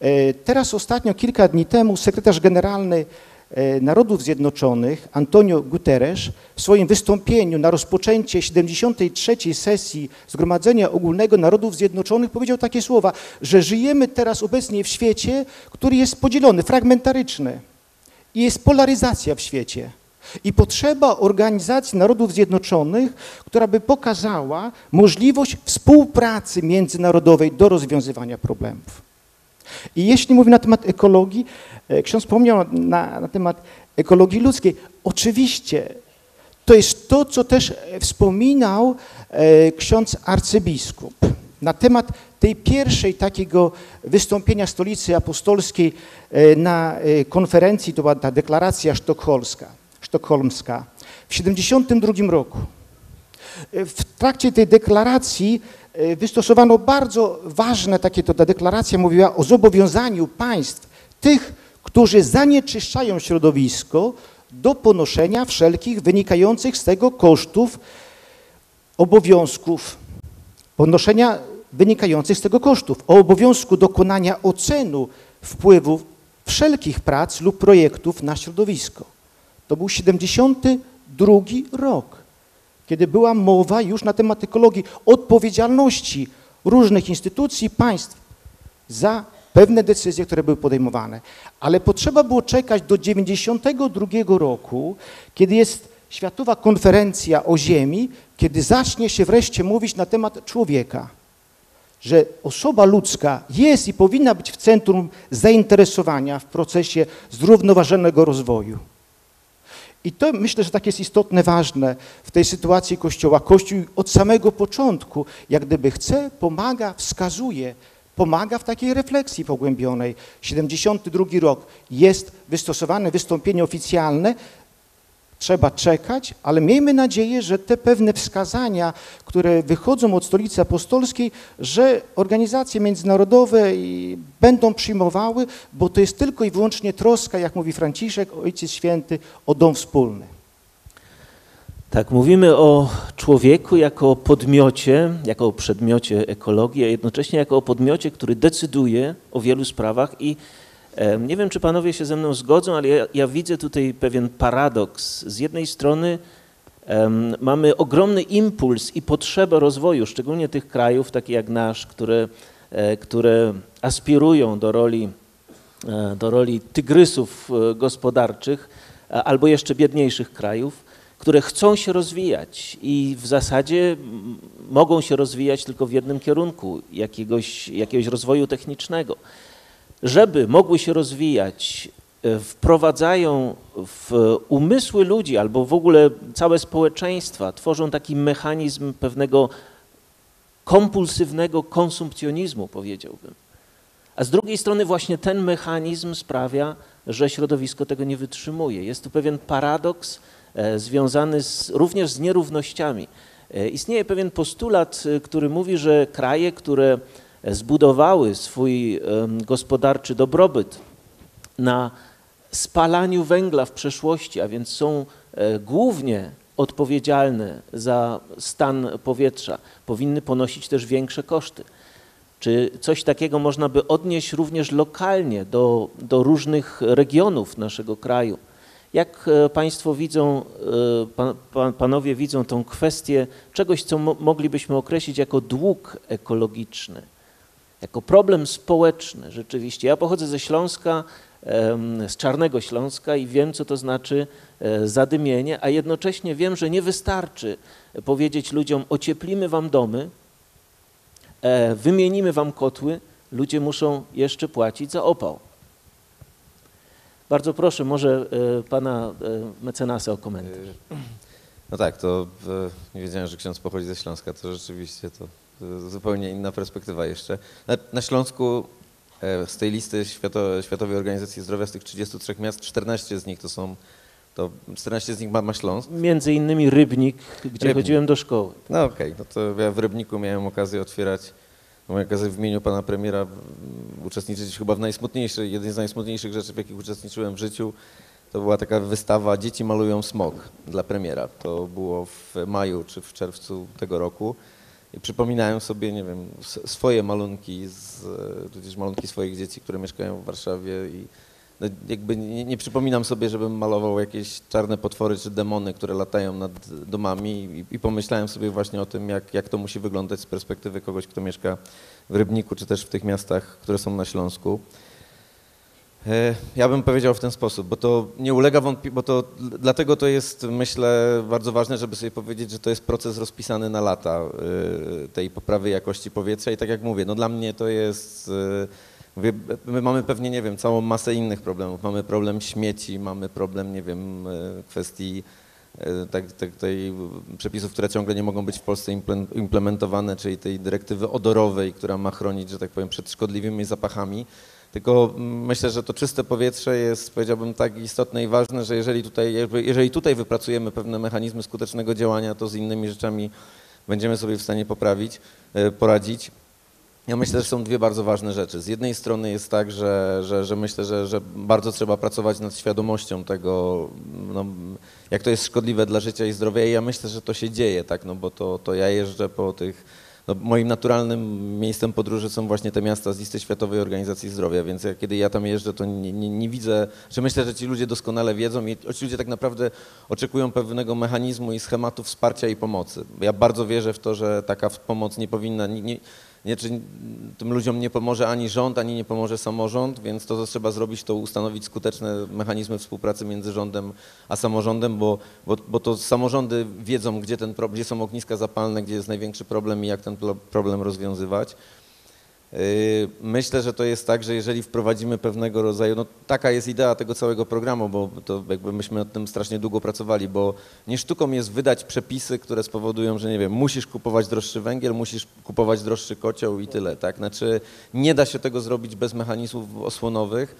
Speaker 4: E, Teraz ostatnio, kilka dni temu, sekretarz generalny e, Narodów Zjednoczonych Antonio Guterres w swoim wystąpieniu na rozpoczęcie 73. sesji Zgromadzenia Ogólnego Narodów Zjednoczonych powiedział takie słowa, że żyjemy teraz obecnie w świecie, który jest podzielony, fragmentaryczny i jest polaryzacja w świecie. I potrzeba Organizacji Narodów Zjednoczonych, która by pokazała możliwość współpracy międzynarodowej do rozwiązywania problemów. I jeśli mówię na temat ekologii, e, ksiądz wspomniał na, na temat ekologii ludzkiej. Oczywiście to jest to, co też e, wspominał e, ksiądz arcybiskup na temat tej pierwszej takiego wystąpienia stolicy apostolskiej na konferencji, to była ta deklaracja sztokholmska, sztokholmska w 72 roku. E, W trakcie tej deklaracji e, wystosowano bardzo ważne takie, to ta deklaracja mówiła o zobowiązaniu państw, tych, którzy zanieczyszczają środowisko, do ponoszenia wszelkich wynikających z tego kosztów, obowiązków, ponoszenia wynikających z tego kosztów, o obowiązku dokonania ocenu wpływów wszelkich prac lub projektów na środowisko. To był 72 rok, kiedy była mowa już na temat ekologii, odpowiedzialności różnych instytucji, państw za pewne decyzje, które były podejmowane. Ale potrzeba było czekać do 92 roku, kiedy jest Światowa Konferencja o Ziemi, kiedy zacznie się wreszcie mówić na temat człowieka że osoba ludzka jest i powinna być w centrum zainteresowania w procesie zrównoważonego rozwoju. I to myślę, że tak jest istotne, ważne w tej sytuacji Kościoła. Kościół od samego początku, jak gdyby chce, pomaga, wskazuje, pomaga w takiej refleksji pogłębionej. 72 rok jest wystosowane wystąpienie oficjalne, trzeba czekać, ale miejmy nadzieję, że te pewne wskazania, które wychodzą od stolicy apostolskiej, że organizacje międzynarodowe będą przyjmowały, bo to jest tylko i wyłącznie troska, jak mówi Franciszek, Ojciec Święty, o dom wspólny.
Speaker 1: Tak, mówimy o człowieku jako o podmiocie, jako o przedmiocie ekologii, a jednocześnie jako o podmiocie, który decyduje o wielu sprawach i nie wiem, czy panowie się ze mną zgodzą, ale ja, ja widzę tutaj pewien paradoks. Z jednej strony em, mamy ogromny impuls i potrzebę rozwoju, szczególnie tych krajów, takich jak nasz, które, e, które aspirują do roli, e, do roli tygrysów e, gospodarczych albo jeszcze biedniejszych krajów które chcą się rozwijać i w zasadzie mogą się rozwijać tylko w jednym kierunku jakiegoś, jakiegoś rozwoju technicznego. Żeby mogły się rozwijać, e, wprowadzają w umysły ludzi albo w ogóle całe społeczeństwa, tworzą taki mechanizm pewnego kompulsywnego konsumpcjonizmu, powiedziałbym. A z drugiej strony właśnie ten mechanizm sprawia, że środowisko tego nie wytrzymuje. Jest tu pewien paradoks e, związany z, również z nierównościami. E, Istnieje pewien postulat, e, który mówi, że kraje, które zbudowały swój gospodarczy dobrobyt na spalaniu węgla w przeszłości, a więc są e, głównie odpowiedzialne za stan powietrza, powinny ponosić też większe koszty. Czy coś takiego można by odnieść również lokalnie do, do różnych regionów naszego kraju? Jak e, Państwo widzą, e, pan, pan, panowie widzą tą kwestię czegoś, co mo, moglibyśmy określić jako dług ekologiczny, jako problem społeczny rzeczywiście? Ja pochodzę ze Śląska, z Czarnego Śląska i wiem, co to znaczy e, zadymienie, a jednocześnie wiem, że nie wystarczy powiedzieć ludziom, ocieplimy wam domy, e, wymienimy wam kotły, ludzie muszą jeszcze płacić za opał. Bardzo proszę, może e, pana mecenasa o komentarz.
Speaker 5: No tak, to e, nie wiedziałem, że ksiądz pochodzi ze Śląska, to rzeczywiście to e, zupełnie inna perspektywa jeszcze. Na, na Śląsku e, z tej listy Świato, Światowej Organizacji Zdrowia, z tych 33 miast, 14 z nich to są, to 14 z nich ma, ma Śląsk.
Speaker 1: Między innymi Rybnik, gdzie
Speaker 5: Rybnik.
Speaker 1: chodziłem do szkoły.
Speaker 5: No okej, no to ja w Rybniku miałem okazję otwierać, miałem okazję w imieniu pana premiera m, uczestniczyć chyba w najsmutniejszej, jednej z najsmutniejszych rzeczy, w jakich uczestniczyłem w życiu. To była taka wystawa Dzieci malują smog dla premiera. To było w maju czy w czerwcu tego roku. I przypominałem sobie, nie wiem, swoje malunki, z, tudzież malunki swoich dzieci, które mieszkają w Warszawie i no jakby nie, nie przypominam sobie, żebym malował jakieś czarne potwory czy demony, które latają nad domami i, i pomyślałem sobie właśnie o tym, jak, jak to musi wyglądać z perspektywy kogoś, kto mieszka w Rybniku czy też w tych miastach, które są na Śląsku. E, Ja bym powiedział w ten sposób, bo to nie ulega wątpliwości, bo to dl- dlatego to jest, myślę, bardzo ważne, żeby sobie powiedzieć, że to jest proces rozpisany na lata e, tej poprawy jakości powietrza i tak jak mówię, no dla mnie to jest, e, mówię, my mamy pewnie, nie wiem, całą masę innych problemów. Mamy problem śmieci, mamy problem, nie wiem, kwestii tak, tak, tej przepisów, które ciągle nie mogą być w Polsce imple- implementowane, czyli tej dyrektywy odorowej, która ma chronić, że tak powiem, przed szkodliwymi zapachami. Tylko myślę, że to czyste powietrze jest, powiedziałbym, tak istotne i ważne, że jeżeli tutaj, jeżeli tutaj wypracujemy pewne mechanizmy skutecznego działania, to z innymi rzeczami będziemy sobie w stanie poprawić, e, poradzić. Ja myślę, że są dwie bardzo ważne rzeczy. Z jednej strony jest tak, że, że, że myślę, że, że bardzo trzeba pracować nad świadomością tego, no, jak to jest szkodliwe dla życia i zdrowia i ja myślę, że to się dzieje, tak, no bo to, to ja jeżdżę po tych no, moim naturalnym miejscem podróży są właśnie te miasta z listy Światowej Organizacji Zdrowia, więc ja, kiedy ja tam jeżdżę, to nie, nie, nie widzę, że myślę, że ci ludzie doskonale wiedzą i ci ludzie tak naprawdę oczekują pewnego mechanizmu i schematu wsparcia i pomocy. Ja bardzo wierzę w to, że taka pomoc nie powinna, nie, nie, czy tym ludziom nie pomoże ani rząd, ani nie pomoże samorząd, więc to, co trzeba zrobić, to ustanowić skuteczne mechanizmy współpracy między rządem a samorządem, bo, bo, bo to samorządy wiedzą, gdzie, ten, gdzie są ogniska zapalne, gdzie jest największy problem i jak ten pro- problem rozwiązywać. Yy, Myślę, że to jest tak, że jeżeli wprowadzimy pewnego rodzaju, no taka jest idea tego całego programu, bo to jakby myśmy nad tym strasznie długo pracowali, bo nie sztuką jest wydać przepisy, które spowodują, że nie wiem, musisz kupować droższy węgiel, musisz kupować droższy kocioł i tyle, tak? Znaczy nie da się tego zrobić bez mechanizmów osłonowych.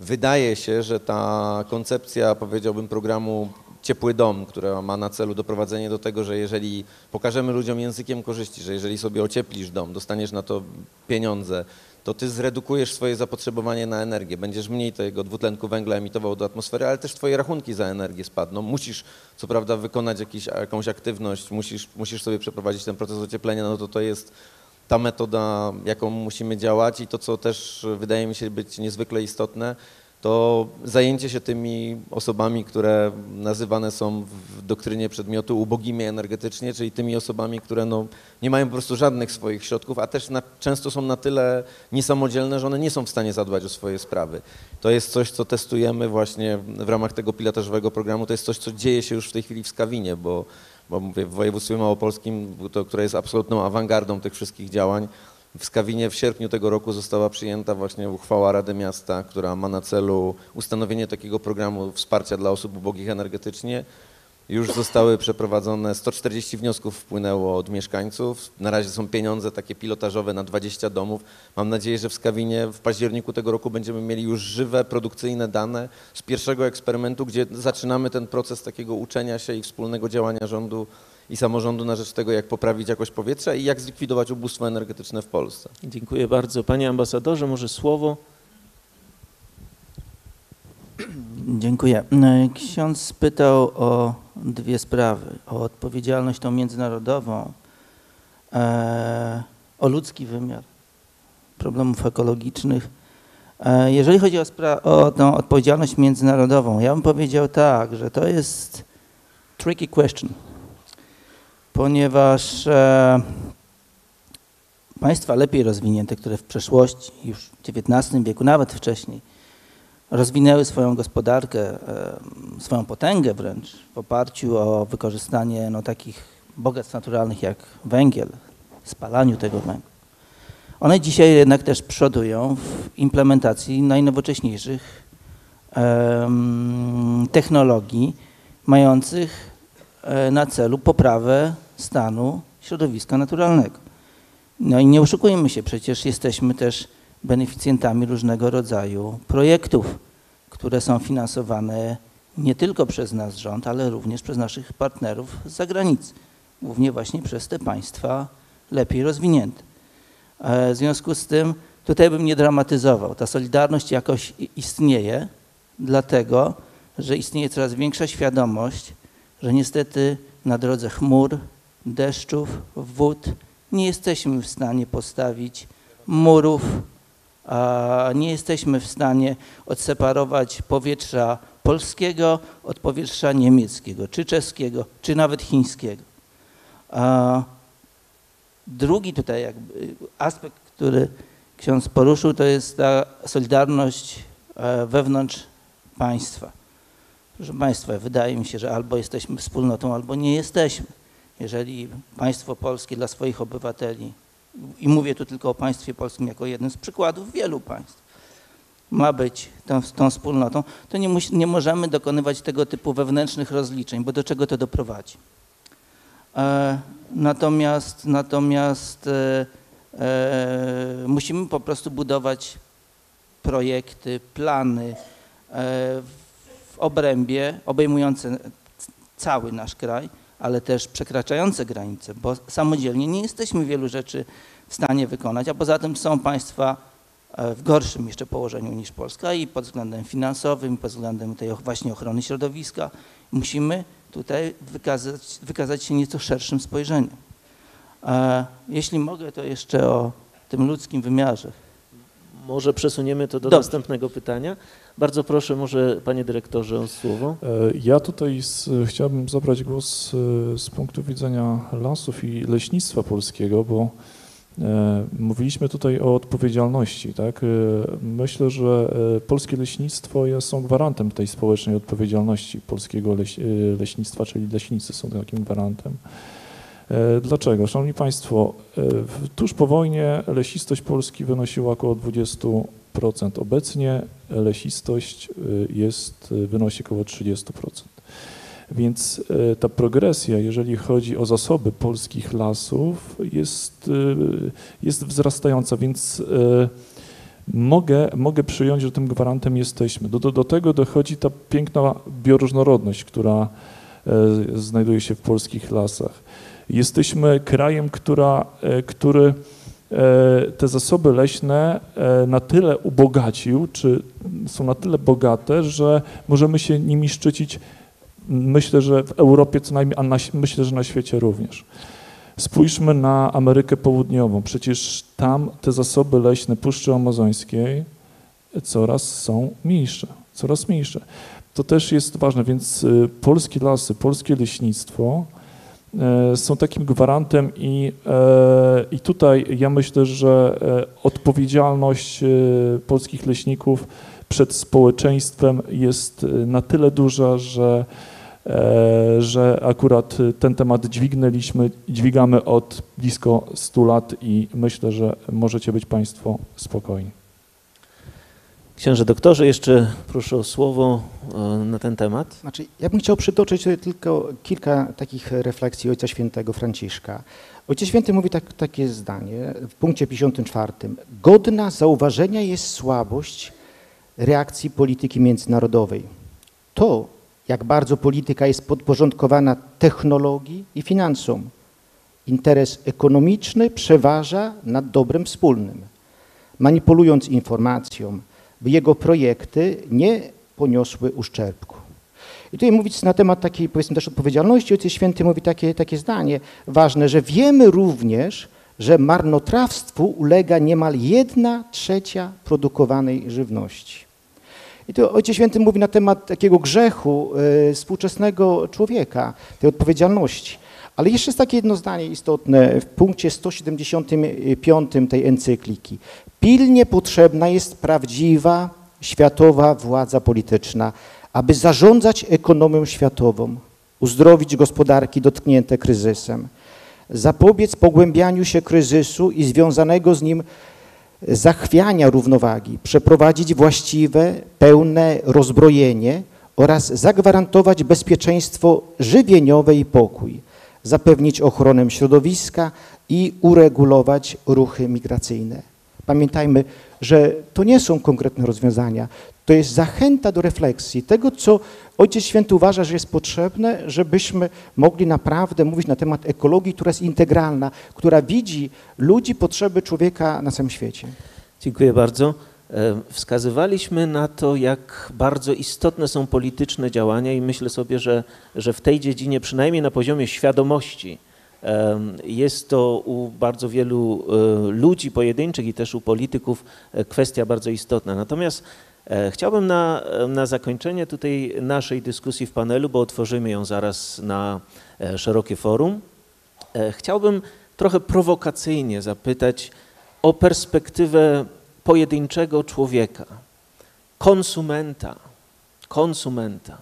Speaker 5: Wydaje się, że ta koncepcja, powiedziałbym, programu Ciepły Dom, która ma na celu doprowadzenie do tego, że jeżeli pokażemy ludziom językiem korzyści, że jeżeli sobie ocieplisz dom, dostaniesz na to pieniądze, to ty zredukujesz swoje zapotrzebowanie na energię, będziesz mniej tego dwutlenku węgla emitował do atmosfery, ale też twoje rachunki za energię spadną. Musisz co prawda wykonać jakiś, jakąś aktywność, musisz, musisz sobie przeprowadzić ten proces ocieplenia, no to to jest ta metoda, jaką musimy działać i to, co też wydaje mi się być niezwykle istotne, to zajęcie się tymi osobami, które nazywane są w doktrynie przedmiotu ubogimi energetycznie, czyli tymi osobami, które no, nie mają po prostu żadnych swoich środków, a też na, często są na tyle niesamodzielne, że one nie są w stanie zadbać o swoje sprawy. To jest coś, co testujemy właśnie w ramach tego pilotażowego programu. To jest coś, co dzieje się już w tej chwili w Skawinie, bo, bo mówię, w województwie małopolskim, to, które jest absolutną awangardą tych wszystkich działań, w Skawinie w sierpniu tego roku została przyjęta właśnie uchwała Rady Miasta, która ma na celu ustanowienie takiego programu wsparcia dla osób ubogich energetycznie. Już zostały przeprowadzone, 140 wniosków wpłynęło od mieszkańców. Na razie są pieniądze takie pilotażowe na 20 domów. Mam nadzieję, że w Skawinie w październiku tego roku będziemy mieli już żywe, produkcyjne dane z pierwszego eksperymentu, gdzie zaczynamy ten proces takiego uczenia się i wspólnego działania rządu i samorządu na rzecz tego, jak poprawić jakość powietrza i jak zlikwidować ubóstwo energetyczne w Polsce.
Speaker 1: Dziękuję bardzo. Panie ambasadorze, może słowo?
Speaker 3: Dziękuję. Ksiądz pytał o dwie sprawy. O odpowiedzialność tą międzynarodową, e, o ludzki wymiar problemów ekologicznych. E, Jeżeli chodzi o, spra- o tą odpowiedzialność międzynarodową, ja bym powiedział tak, że to jest tricky question, ponieważ e, państwa lepiej rozwinięte, które w przeszłości, już w XIX wieku, nawet wcześniej, rozwinęły swoją gospodarkę, e, swoją potęgę wręcz w oparciu o wykorzystanie no, takich bogactw naturalnych jak węgiel, spalaniu tego węgla. One dzisiaj jednak też przodują w implementacji najnowocześniejszych technologii mających na celu poprawę stanu środowiska naturalnego. No i nie oszukujmy się, przecież jesteśmy też beneficjentami różnego rodzaju projektów, które są finansowane nie tylko przez nasz rząd, ale również przez naszych partnerów z zagranicy, głównie właśnie przez te państwa lepiej rozwinięte. E, W związku z tym tutaj bym nie dramatyzował. Ta solidarność jakoś istnieje, dlatego że istnieje coraz większa świadomość, że niestety na drodze chmur, deszczów, wód nie jesteśmy w stanie postawić murów, a nie jesteśmy w stanie odseparować powietrza polskiego od powietrza niemieckiego, czy czeskiego, czy nawet chińskiego. A drugi tutaj jakby aspekt, który ksiądz poruszył, to jest ta solidarność e, wewnątrz państwa. Proszę Państwa, wydaje mi się, że albo jesteśmy wspólnotą, albo nie jesteśmy. Jeżeli państwo polskie dla swoich obywateli, i mówię tu tylko o państwie polskim jako jednym z przykładów wielu państw, ma być tą, tą wspólnotą, to nie, musi, nie możemy dokonywać tego typu wewnętrznych rozliczeń, bo do czego to doprowadzi? E, natomiast natomiast e, e, musimy po prostu budować projekty, plany e, obrębie obejmujące cały nasz kraj, ale też przekraczające granice, bo samodzielnie nie jesteśmy wielu rzeczy w stanie wykonać, a poza tym są państwa e, w gorszym jeszcze położeniu niż Polska i pod względem finansowym, i pod względem tej właśnie ochrony środowiska. Musimy tutaj wykazać, wykazać się nieco szerszym spojrzeniem. E, Jeśli mogę, to jeszcze o tym ludzkim wymiarze.
Speaker 1: Może przesuniemy to do
Speaker 3: Dobrze.
Speaker 1: następnego pytania. Bardzo proszę, może panie dyrektorze o słowo.
Speaker 2: E, Ja tutaj z, chciałbym zabrać głos e, z punktu widzenia lasów i leśnictwa polskiego, bo e, mówiliśmy tutaj o odpowiedzialności. Tak? Myślę, że polskie leśnictwo jest, są gwarantem tej społecznej odpowiedzialności polskiego leś, leśnictwa, czyli leśnicy są takim gwarantem. E, Dlaczego? Szanowni Państwo, e, tuż po wojnie lesistość Polski wynosiła około 20%. Obecnie lesistość y, jest, wynosi około 30%. Więc ta progresja, jeżeli chodzi o zasoby polskich lasów, jest, jest wzrastająca, więc mogę, mogę przyjąć, że tym gwarantem jesteśmy. Do, do, do tego dochodzi ta piękna bioróżnorodność, która e, znajduje się w polskich lasach. Jesteśmy krajem, która, e, który e, te zasoby leśne e, na tyle ubogacił, czy są na tyle bogate, że możemy się nimi szczycić, myślę, że w Europie co najmniej, a na, myślę, że na świecie również. Spójrzmy na Amerykę Południową. Przecież tam te zasoby leśne Puszczy Amazońskiej coraz są mniejsze, coraz mniejsze. To też jest ważne, więc y, polskie lasy, polskie leśnictwo są takim gwarantem i, e, i tutaj ja myślę, że e, odpowiedzialność e, polskich leśników przed społeczeństwem jest e, na tyle duża, że, e, że akurat ten temat dźwignęliśmy, dźwigamy od blisko 100 lat i myślę, że możecie być Państwo spokojni.
Speaker 1: Księże doktorze, jeszcze proszę o słowo e, na ten temat.
Speaker 4: Znaczy, ja bym chciał przytoczyć tylko kilka takich refleksji Ojca Świętego Franciszka. Ojciec Święty mówi tak, takie zdanie w punkcie 54. Godna zauważenia jest słabość reakcji polityki międzynarodowej. To, jak bardzo polityka jest podporządkowana technologii i finansom. Interes ekonomiczny przeważa nad dobrem wspólnym. Manipulując informacją, jego projekty nie poniosły uszczerbku. I tutaj mówić na temat takiej, powiedzmy też odpowiedzialności, Ojciec Święty mówi takie, takie zdanie ważne, że wiemy również, że marnotrawstwu ulega niemal jedna trzecia produkowanej żywności. I tu Ojciec Święty mówi na temat takiego grzechu y, współczesnego człowieka, tej odpowiedzialności. Ale jeszcze jest takie jedno zdanie istotne w punkcie 175 tej encykliki. Pilnie potrzebna jest prawdziwa światowa władza polityczna, aby zarządzać ekonomią światową, uzdrowić gospodarki dotknięte kryzysem, zapobiec pogłębianiu się kryzysu i związanego z nim zachwiania równowagi, przeprowadzić właściwe, pełne rozbrojenie oraz zagwarantować bezpieczeństwo żywieniowe i pokój, zapewnić ochronę środowiska i uregulować ruchy migracyjne. Pamiętajmy, że to nie są konkretne rozwiązania, to jest zachęta do refleksji tego, co Ojciec Święty uważa, że jest potrzebne, żebyśmy mogli naprawdę mówić na temat ekologii, która jest integralna, która widzi ludzi, potrzeby człowieka na całym świecie.
Speaker 1: Dziękuję bardzo. E, Wskazywaliśmy na to, jak bardzo istotne są polityczne działania i myślę sobie, że, że w tej dziedzinie, przynajmniej na poziomie świadomości, jest to u bardzo wielu e, ludzi pojedynczych i też u polityków e, kwestia bardzo istotna. Natomiast chciałbym na, na zakończenie tutaj naszej dyskusji w panelu, bo otworzymy ją zaraz na szerokie forum, chciałbym trochę prowokacyjnie zapytać o perspektywę pojedynczego człowieka, konsumenta, konsumenta.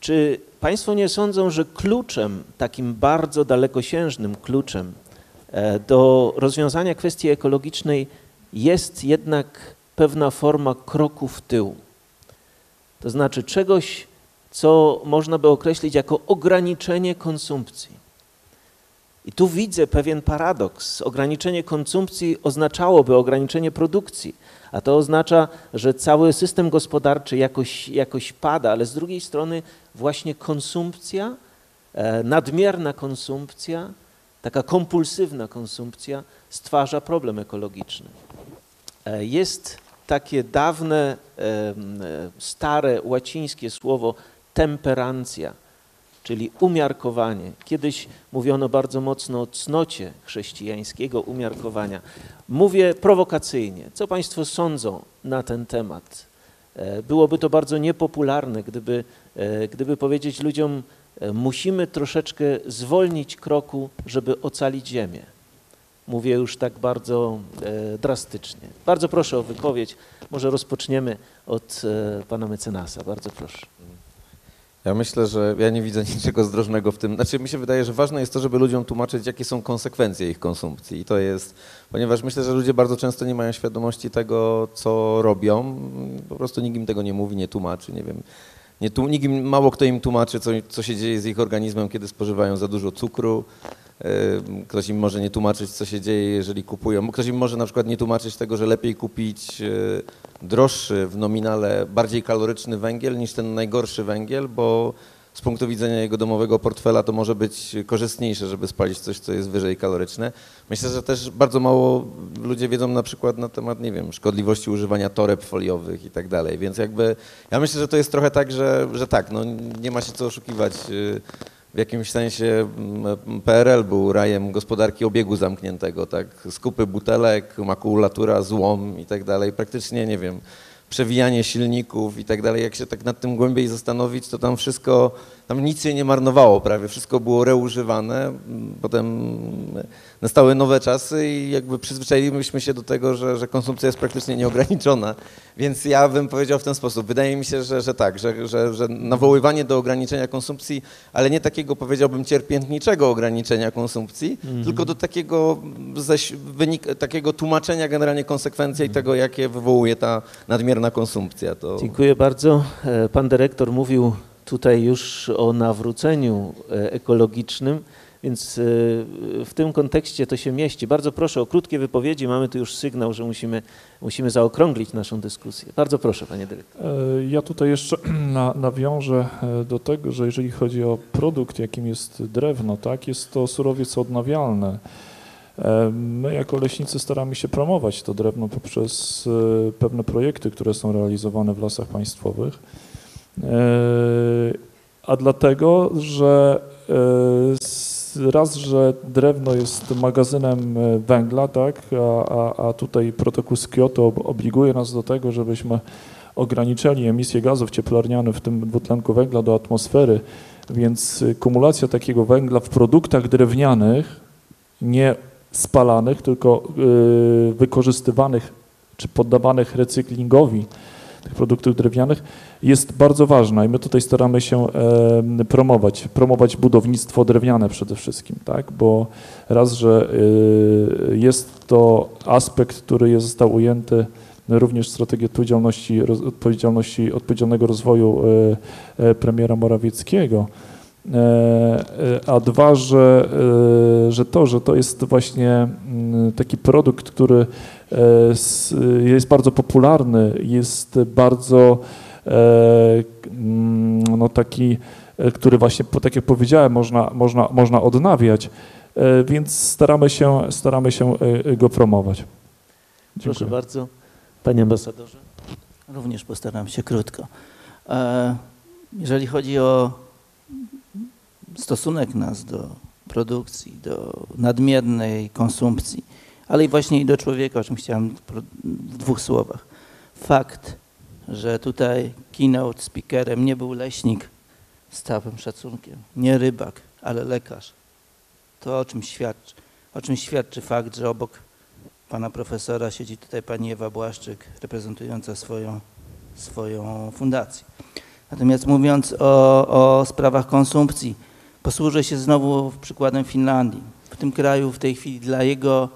Speaker 1: Czy Państwo nie sądzą, że kluczem, takim bardzo dalekosiężnym kluczem e, do rozwiązania kwestii ekologicznej jest jednak pewna forma kroku w tył? To znaczy czegoś, co można by określić jako ograniczenie konsumpcji. I tu widzę pewien paradoks. Ograniczenie konsumpcji oznaczałoby ograniczenie produkcji, a to oznacza, że cały system gospodarczy jakoś, jakoś pada, ale z drugiej strony właśnie konsumpcja, e, nadmierna konsumpcja, taka kompulsywna konsumpcja stwarza problem ekologiczny. E, Jest takie dawne, e, stare łacińskie słowo temperancja, czyli umiarkowanie. Kiedyś mówiono bardzo mocno o cnocie chrześcijańskiego umiarkowania. Mówię prowokacyjnie. Co Państwo sądzą na ten temat? E, Byłoby to bardzo niepopularne, gdyby, e, gdyby powiedzieć ludziom, e, musimy troszeczkę zwolnić kroku, żeby ocalić Ziemię. Mówię już tak bardzo drastycznie. Bardzo proszę o wypowiedź. Może rozpoczniemy od pana mecenasa. Bardzo proszę.
Speaker 5: Ja myślę, że ja nie widzę niczego zdrożnego w tym. Znaczy, mi się wydaje, że ważne jest to, żeby ludziom tłumaczyć, jakie są konsekwencje ich konsumpcji. I to jest, ponieważ myślę, że ludzie bardzo często nie mają świadomości tego, co robią. Po prostu nikt im tego nie mówi, nie tłumaczy, nie wiem. Nie, tu- nikt im, mało kto im tłumaczy, co, co się dzieje z ich organizmem, kiedy spożywają za dużo cukru. Ktoś im może nie tłumaczyć, co się dzieje, jeżeli kupują. Ktoś im może na przykład nie tłumaczyć tego, że lepiej kupić y, droższy w nominale, bardziej kaloryczny węgiel niż ten najgorszy węgiel, bo z punktu widzenia jego domowego portfela to może być korzystniejsze, żeby spalić coś, co jest wyżej kaloryczne. Myślę, że też bardzo mało ludzie wiedzą na przykład na temat, nie wiem, szkodliwości używania toreb foliowych i tak dalej, więc jakby ja myślę, że to jest trochę tak, że, że tak, no nie ma się co oszukiwać. W jakimś sensie mm, PRL był rajem gospodarki obiegu zamkniętego, tak? Skupy butelek, makulatura, złom i tak dalej. Praktycznie, nie wiem, przewijanie silników i tak dalej. Jak się tak nad tym głębiej zastanowić, to tam wszystko, tam nic się nie marnowało prawie, wszystko było reużywane. Potem nastały nowe czasy i jakby przyzwyczailiśmy się do tego, że, że konsumpcja jest praktycznie nieograniczona. Więc ja bym powiedział w ten sposób. Wydaje mi się, że, że tak, że, że, że nawoływanie do ograniczenia konsumpcji, ale nie takiego powiedziałbym cierpiętniczego ograniczenia konsumpcji, tylko do takiego, wynik, takiego tłumaczenia generalnie konsekwencji i tego, jakie wywołuje ta nadmierna konsumpcja. To...
Speaker 1: Dziękuję bardzo. E, Pan dyrektor mówił tutaj już o nawróceniu e, ekologicznym, więc e, w tym kontekście to się mieści. Bardzo proszę o krótkie wypowiedzi. Mamy tu już sygnał, że musimy, musimy zaokrąglić naszą dyskusję. Bardzo proszę, panie dyrektor.
Speaker 2: E, Ja tutaj jeszcze na, nawiążę do tego, że jeżeli chodzi o produkt, jakim jest drewno, tak, jest to surowiec odnawialny. My jako leśnicy staramy się promować to drewno poprzez pewne projekty, które są realizowane w lasach państwowych. E, A dlatego, że e, raz, że drewno jest magazynem e, węgla, tak, a, a, a tutaj protokół z Kioto ob- obliguje nas do tego, żebyśmy ograniczali emisję gazów cieplarnianych, w tym dwutlenku węgla do atmosfery, więc kumulacja takiego węgla w produktach drewnianych, nie spalanych, tylko wykorzystywanych czy poddawanych recyklingowi tych produktów drewnianych jest bardzo ważna i my tutaj staramy się e, promować, promować budownictwo drewniane przede wszystkim, tak? bo raz, że e, jest to aspekt, który jest, został ujęty również w strategii odpowiedzialności, odpowiedzialności, odpowiedzialnego rozwoju e, premiera Morawieckiego, a dwa, że, że to, że to jest właśnie mm, taki produkt, który jest bardzo popularny, jest bardzo no taki, e, który właśnie, tak jak powiedziałem, można, można, można odnawiać, e, więc staramy się, staramy się e, go promować.
Speaker 1: Proszę
Speaker 2: Dziękuję.
Speaker 1: bardzo. Panie ambasadorze.
Speaker 3: Również postaram się krótko. E, Jeżeli chodzi o stosunek nas do produkcji, do nadmiernej konsumpcji, ale i właśnie i do człowieka, o czym chciałem w dwóch słowach. Fakt, że tutaj keynote speakerem nie był leśnik z całym szacunkiem, nie rybak, ale lekarz. To o czym świadczy? O czym świadczy fakt, że obok pana profesora siedzi tutaj pani Ewa Błaszczyk, reprezentująca swoją, swoją fundację. Natomiast mówiąc o, o sprawach konsumpcji, posłużę się znowu przykładem Finlandii. W tym kraju w tej chwili dla jego,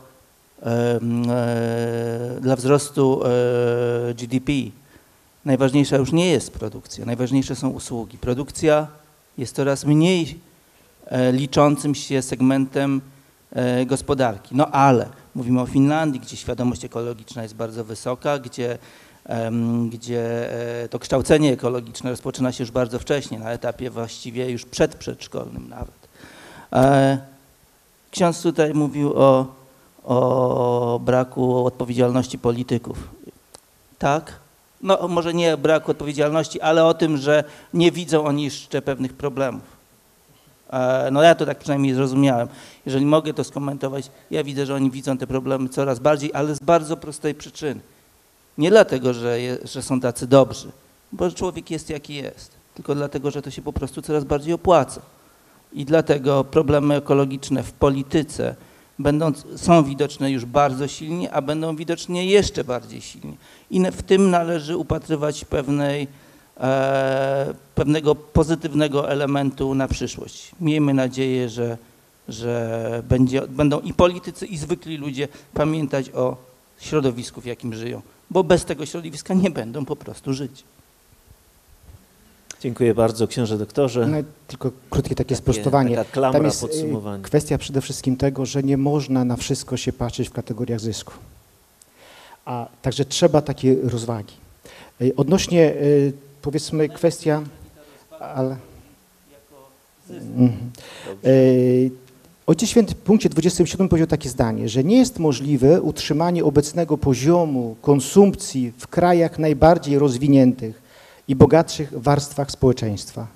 Speaker 3: em, e, dla wzrostu e, GDP najważniejsza już nie jest produkcja, najważniejsze są usługi. Produkcja jest coraz mniej e, liczącym się segmentem e, gospodarki. No ale mówimy o Finlandii, gdzie świadomość ekologiczna jest bardzo wysoka, gdzie, gdzie e, to kształcenie ekologiczne rozpoczyna się już bardzo wcześnie, na etapie właściwie już przedprzedszkolnym nawet. Ksiądz tutaj mówił o, o braku odpowiedzialności polityków. Tak, no może nie braku odpowiedzialności, ale o tym, że nie widzą oni jeszcze pewnych problemów. E, No ja to tak przynajmniej zrozumiałem. Jeżeli mogę to skomentować, ja widzę, że oni widzą te problemy coraz bardziej, ale z bardzo prostej przyczyny. Nie dlatego, że, je, że są tacy dobrzy, bo człowiek jest jaki jest, tylko dlatego, że to się po prostu coraz bardziej opłaca. I dlatego problemy ekologiczne w polityce będą, są widoczne już bardzo silnie, a będą widoczne jeszcze bardziej silnie. I w tym należy upatrywać pewnej, e, pewnego pozytywnego elementu na przyszłość. Miejmy nadzieję, że, że będzie, będą i politycy, i zwykli ludzie pamiętać o środowisku, w jakim żyją, bo bez tego środowiska nie będą po prostu żyć.
Speaker 1: Dziękuję bardzo, księże doktorze.
Speaker 4: No, tylko krótkie takie sprostowanie.
Speaker 1: Taka
Speaker 4: Tam jest y, kwestia przede wszystkim tego, że nie można na wszystko się patrzeć w kategoriach zysku. A także trzeba takiej rozwagi. Y, Odnośnie y, powiedzmy kwestia, ale Mhm. Ojciec Święty w punkcie 27 powiedział takie zdanie, że nie jest możliwe utrzymanie obecnego poziomu konsumpcji w krajach najbardziej rozwiniętych i bogatszych warstwach społeczeństwa.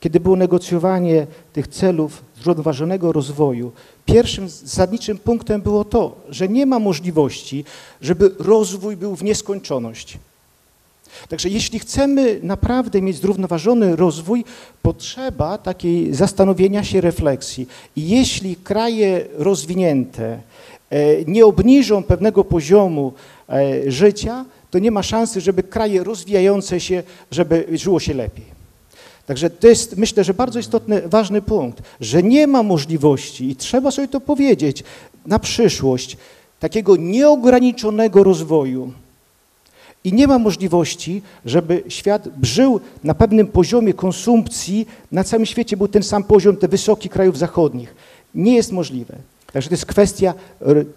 Speaker 4: Kiedy było negocjowanie tych celów zrównoważonego rozwoju, pierwszym zasadniczym punktem było to, że nie ma możliwości, żeby rozwój był w nieskończoność. Także jeśli chcemy naprawdę mieć zrównoważony rozwój, potrzeba takiej zastanowienia się, refleksji. I jeśli kraje rozwinięte e, nie obniżą pewnego poziomu e, życia, to nie ma szansy, żeby kraje rozwijające się, żeby żyło się lepiej. Także to jest, myślę, że bardzo istotny, ważny punkt, że nie ma możliwości i trzeba sobie to powiedzieć na przyszłość takiego nieograniczonego rozwoju. I nie ma możliwości, żeby świat żył na pewnym poziomie konsumpcji, na całym świecie był ten sam poziom, te wysoki krajów zachodnich. Nie jest możliwe. Także to jest kwestia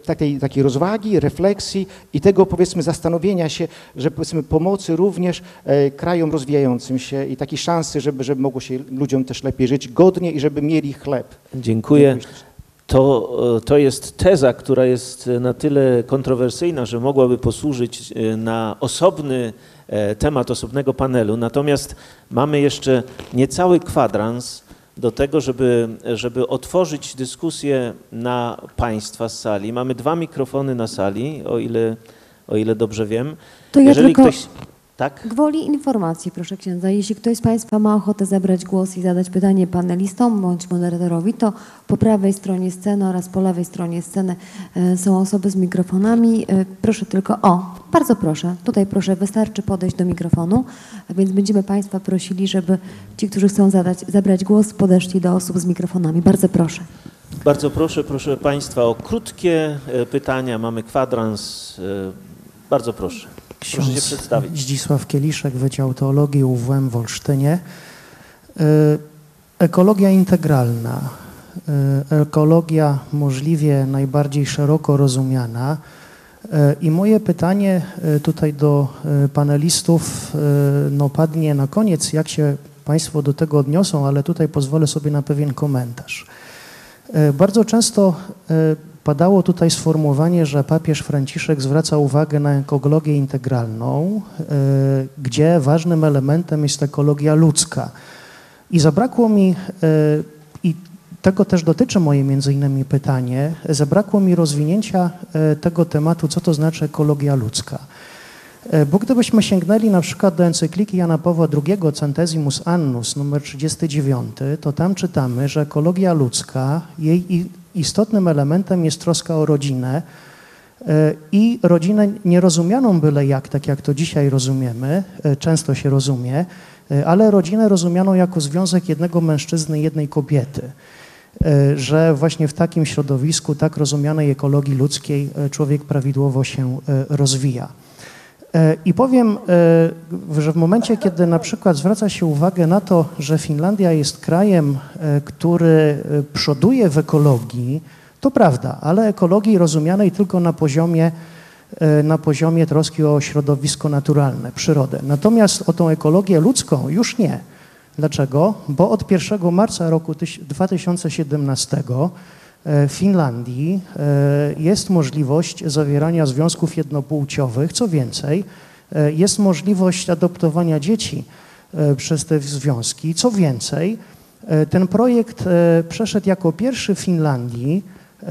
Speaker 4: takiej, takiej rozwagi, refleksji i tego powiedzmy zastanowienia się, że powiedzmy pomocy również e, krajom rozwijającym się i takiej szansy, żeby, żeby mogło się ludziom też lepiej żyć godnie i żeby mieli chleb.
Speaker 1: Dziękuję.
Speaker 4: Myślę, że-
Speaker 1: To, to jest teza, która jest na tyle kontrowersyjna, że mogłaby posłużyć e, na osobny e, temat osobnego panelu. Natomiast mamy jeszcze niecały kwadrans do tego, żeby, żeby otworzyć dyskusję na Państwa z sali. Mamy dwa mikrofony na sali, o ile, o ile dobrze wiem.
Speaker 6: To ja
Speaker 1: Jeżeli
Speaker 6: tylko,
Speaker 1: ktoś. Tak?
Speaker 6: Gwoli informacji, proszę księdza. Jeśli ktoś z Państwa ma ochotę zabrać głos i zadać pytanie panelistom bądź moderatorowi, to po prawej stronie sceny oraz po lewej stronie sceny e, są osoby z mikrofonami. E, Proszę tylko, o, bardzo proszę, tutaj proszę, wystarczy podejść do mikrofonu, a więc będziemy Państwa prosili, żeby ci, którzy chcą zadać, zabrać głos, podeszli do osób z mikrofonami. Bardzo proszę.
Speaker 1: Bardzo proszę, proszę Państwa o krótkie e, pytania. Mamy kwadrans. Bardzo proszę. Proszę się przedstawić.
Speaker 7: Zdzisław Kieliszek, Wydział Teologii UWM w Olsztynie. Y, Ekologia integralna, y, ekologia możliwie najbardziej szeroko rozumiana. Y, I moje pytanie tutaj do panelistów no, padnie na koniec, jak się Państwo do tego odniosą, ale tutaj pozwolę sobie na pewien komentarz. E, Bardzo często e, padało tutaj sformułowanie, że papież Franciszek zwraca uwagę na ekologię integralną, e, gdzie ważnym elementem jest ekologia ludzka. I zabrakło mi, e, i tego też dotyczy moje między innymi pytanie, zabrakło mi rozwinięcia e, tego tematu, co to znaczy ekologia ludzka. E, Bo gdybyśmy sięgnęli na przykład do encykliki Jana Pawła II Centesimus Annus numer 39, to tam czytamy, że ekologia ludzka, jej istotnym elementem jest troska o rodzinę e, i rodzinę nierozumianą byle jak, tak jak to dzisiaj rozumiemy, e, często się rozumie, ale rodzinę rozumianą jako związek jednego mężczyzny i jednej kobiety że właśnie w takim środowisku, tak rozumianej ekologii ludzkiej, człowiek prawidłowo się rozwija. E, I powiem, e, że w momencie, kiedy na przykład zwraca się uwagę na to, że Finlandia jest krajem, e, który przoduje w ekologii, to prawda, ale ekologii rozumianej tylko na poziomie, na poziomie troski o środowisko naturalne, przyrodę. Natomiast o tą ekologię ludzką już nie. Dlaczego? Bo od 1 marca roku tyś- 2017 e, w Finlandii e, jest możliwość zawierania związków jednopłciowych. Co więcej, e, jest możliwość adoptowania dzieci e, przez te związki. Co więcej, e, ten projekt e, przeszedł jako pierwszy w Finlandii e,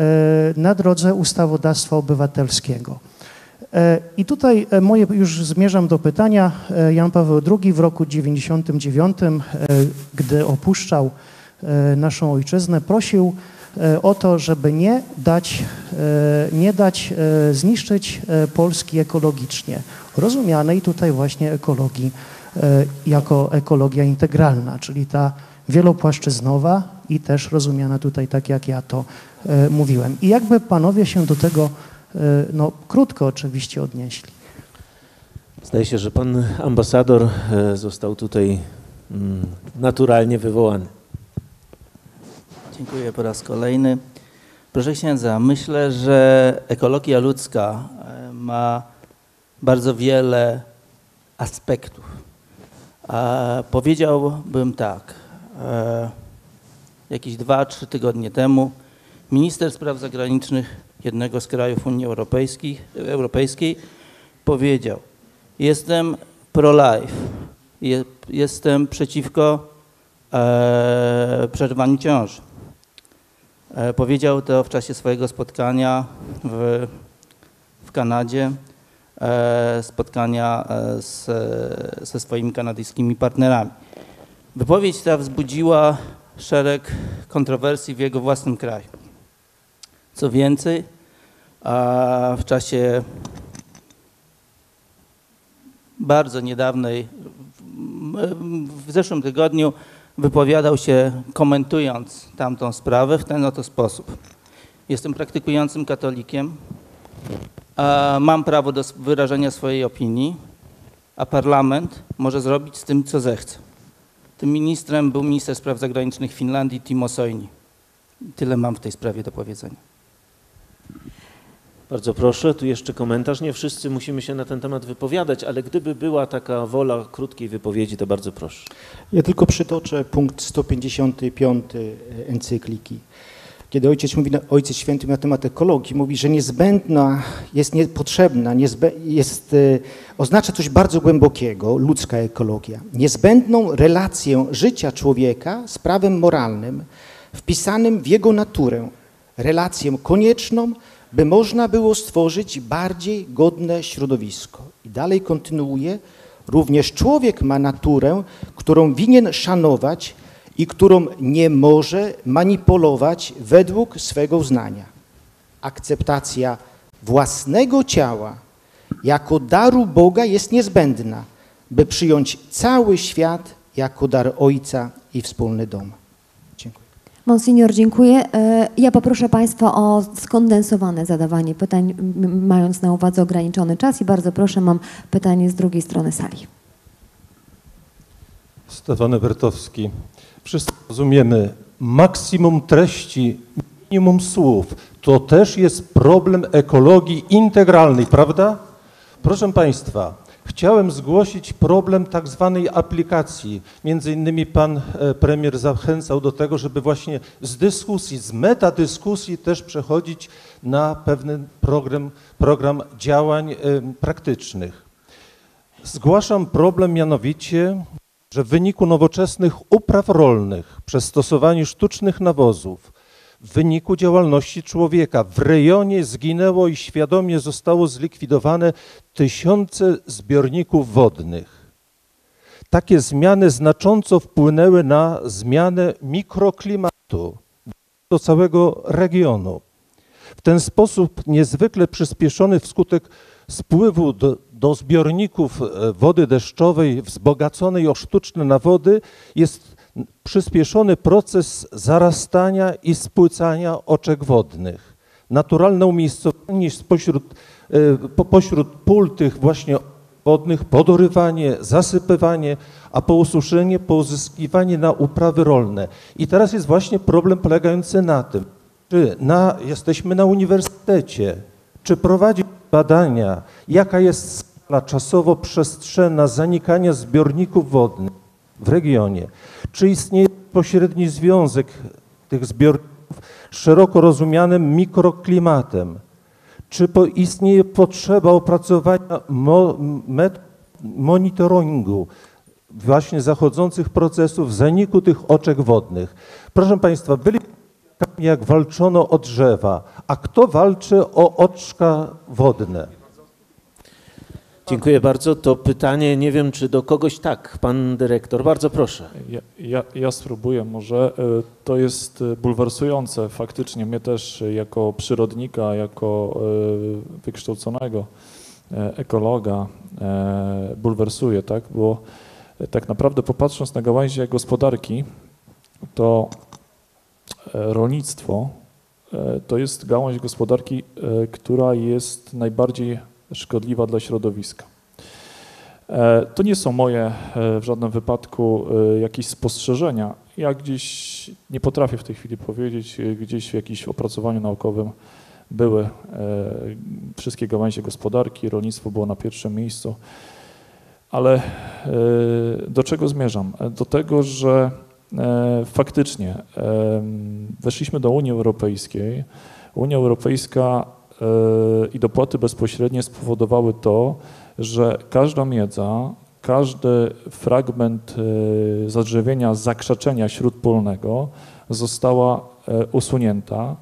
Speaker 7: na drodze ustawodawstwa obywatelskiego. E, I tutaj e, moje, już zmierzam do pytania. E, Jan Paweł II w roku 99, e, gdy opuszczał e, naszą ojczyznę, prosił e, o to, żeby nie dać, e, nie dać e, zniszczyć e, Polski ekologicznie, rozumianej tutaj właśnie ekologii e, jako ekologia integralna, czyli ta wielopłaszczyznowa i też rozumiana tutaj tak, jak ja to e, mówiłem. I jakby panowie się do tego e, no, krótko oczywiście odnieśli.
Speaker 1: Zdaje się, że pan ambasador e, został tutaj mm, naturalnie wywołany.
Speaker 3: Dziękuję po raz kolejny. Proszę księdza, myślę, że ekologia ludzka e, ma bardzo wiele aspektów. A powiedziałbym tak, e, jakieś dwa, trzy tygodnie temu minister spraw zagranicznych jednego z krajów Unii Europejskiej, Europejskiej powiedział, jestem pro-life, je, jestem przeciwko e, przerwaniu ciąży. E, Powiedział to w czasie swojego spotkania w, w Kanadzie, e, spotkania e, z, ze swoimi kanadyjskimi partnerami. Wypowiedź ta wzbudziła szereg kontrowersji w jego własnym kraju. Co więcej, w czasie bardzo niedawnej, w zeszłym tygodniu wypowiadał się, komentując tamtą sprawę w ten oto sposób. Jestem praktykującym katolikiem, mam prawo do wyrażenia swojej opinii, a parlament może zrobić z tym, co zechce. Tym ministrem był minister spraw zagranicznych Finlandii Timo Soini. Tyle mam w tej sprawie do powiedzenia.
Speaker 1: Bardzo proszę, tu jeszcze komentarz. Nie wszyscy musimy się na ten temat wypowiadać, ale gdyby była taka wola krótkiej wypowiedzi, to bardzo proszę.
Speaker 4: Ja tylko przytoczę punkt 155 encykliki. Kiedy Ojciec mówi, Ojciec Święty na temat ekologii, mówi, że niezbędna jest niepotrzebna, niezbę, jest, e, oznacza coś bardzo głębokiego, ludzka ekologia. Niezbędną relację życia człowieka z prawem moralnym, wpisanym w jego naturę. Relację konieczną, by można było stworzyć bardziej godne środowisko. I dalej kontynuuje, Również człowiek ma naturę, którą winien szanować i którą nie może manipulować według swego uznania. Akceptacja własnego ciała jako daru Boga jest niezbędna, by przyjąć cały świat jako dar Ojca i wspólny dom.
Speaker 6: Monsignor, dziękuję. E, Ja poproszę Państwa o skondensowane zadawanie pytań, mając na uwadze ograniczony czas i bardzo proszę, mam pytanie z drugiej strony sali.
Speaker 8: Stefan Ewertowski. Wszyscy rozumiemy maksimum treści, minimum słów. To też jest problem ekologii integralnej, prawda? Proszę Państwa, chciałem zgłosić problem tak zwanej aplikacji. Między innymi pan e, premier zachęcał do tego, żeby właśnie z dyskusji, z metadyskusji też przechodzić na pewien program, program działań e, praktycznych. Zgłaszam problem mianowicie, że w wyniku nowoczesnych upraw rolnych przez stosowanie sztucznych nawozów, w wyniku działalności człowieka w rejonie zginęło i świadomie zostało zlikwidowane tysiące zbiorników wodnych. Takie zmiany znacząco wpłynęły na zmianę mikroklimatu do całego regionu. W ten sposób niezwykle przyspieszony wskutek spływu do, do zbiorników e, wody deszczowej wzbogaconej o sztuczne nawody jest przyspieszony proces zarastania i spłycania oczek wodnych. Naturalne umiejscowienie spośród, e, po, pośród pól tych właśnie wodnych, podorywanie, zasypywanie, a po ususzenie pozyskiwanie na uprawy rolne. I teraz jest właśnie problem polegający na tym, czy na, jesteśmy na uniwersytecie, czy prowadzi badania, jaka jest skala czasowo-przestrzenna zanikania zbiorników wodnych w regionie, czy istnieje pośredni związek tych zbiorników z szeroko rozumianym mikroklimatem, czy po, istnieje potrzeba opracowania mo, met, monitoringu właśnie zachodzących procesów zaniku tych oczek wodnych. Proszę Państwa, byli jak walczono o drzewa, a kto walczy o oczka wodne?
Speaker 1: Dziękuję bardzo. To pytanie, nie wiem czy do kogoś tak, pan dyrektor, bardzo proszę.
Speaker 2: Ja, ja, ja spróbuję może. E, To jest e, bulwersujące faktycznie mnie też e, jako przyrodnika, jako wykształconego ekologa bulwersuje, tak? Bo tak naprawdę popatrząc na gałęzie gospodarki, to rolnictwo to jest gałąź gospodarki, która jest najbardziej szkodliwa dla środowiska. E, To nie są moje e, w żadnym wypadku e, jakieś spostrzeżenia. Ja gdzieś nie potrafię w tej chwili powiedzieć, gdzieś w jakimś opracowaniu naukowym były wszystkie gałęzie gospodarki, rolnictwo było na pierwszym miejscu. Ale do czego zmierzam? Do tego, że faktycznie weszliśmy do Unii Europejskiej. Unia Europejska i dopłaty bezpośrednie spowodowały to, że każda miedza, każdy fragment e, zadrzewienia, zakrzaczenia śródpolnego została e, usunięta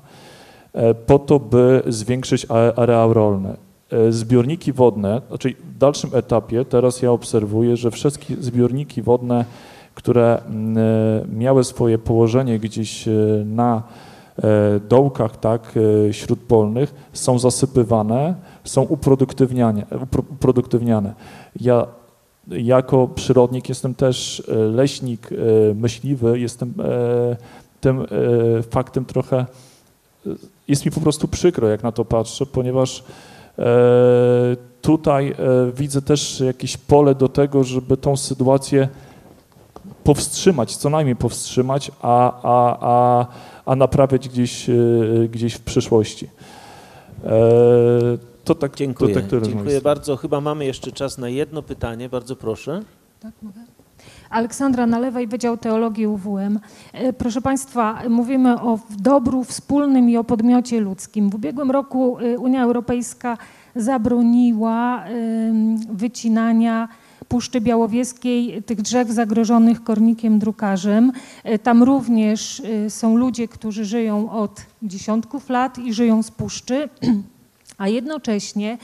Speaker 2: e, po to, by zwiększyć areał rolny. E, Zbiorniki wodne, znaczy w dalszym etapie teraz ja obserwuję, że wszystkie zbiorniki wodne, które mm, miały swoje położenie gdzieś na dołkach tak, e, śródpolnych, są zasypywane, są uproduktywniane. upro- uproduktywniane. Ja jako przyrodnik jestem też e, leśnik, e, myśliwy, jestem e, tym e, faktem trochę, e, jest mi po prostu przykro, jak na to patrzę, ponieważ e, tutaj e, widzę też jakieś pole do tego, żeby tą sytuację powstrzymać, co najmniej powstrzymać, a, a, a, a naprawiać gdzieś, e, gdzieś w przyszłości. E, To tak,
Speaker 1: Dziękuję.
Speaker 2: To tak mojej
Speaker 1: Dziękuję bardzo. Chyba mamy jeszcze czas na jedno pytanie, bardzo proszę.
Speaker 9: Tak, mogę? Aleksandra Nalewaj, Wydział Teologii UWM. E, Proszę Państwa, mówimy o dobru wspólnym i o podmiocie ludzkim. W ubiegłym roku Unia Europejska zabroniła wycinania Puszczy Białowieskiej tych drzew zagrożonych kornikiem drukarzem. E, Tam również e, są ludzie, którzy żyją od dziesiątków lat i żyją z puszczy, a jednocześnie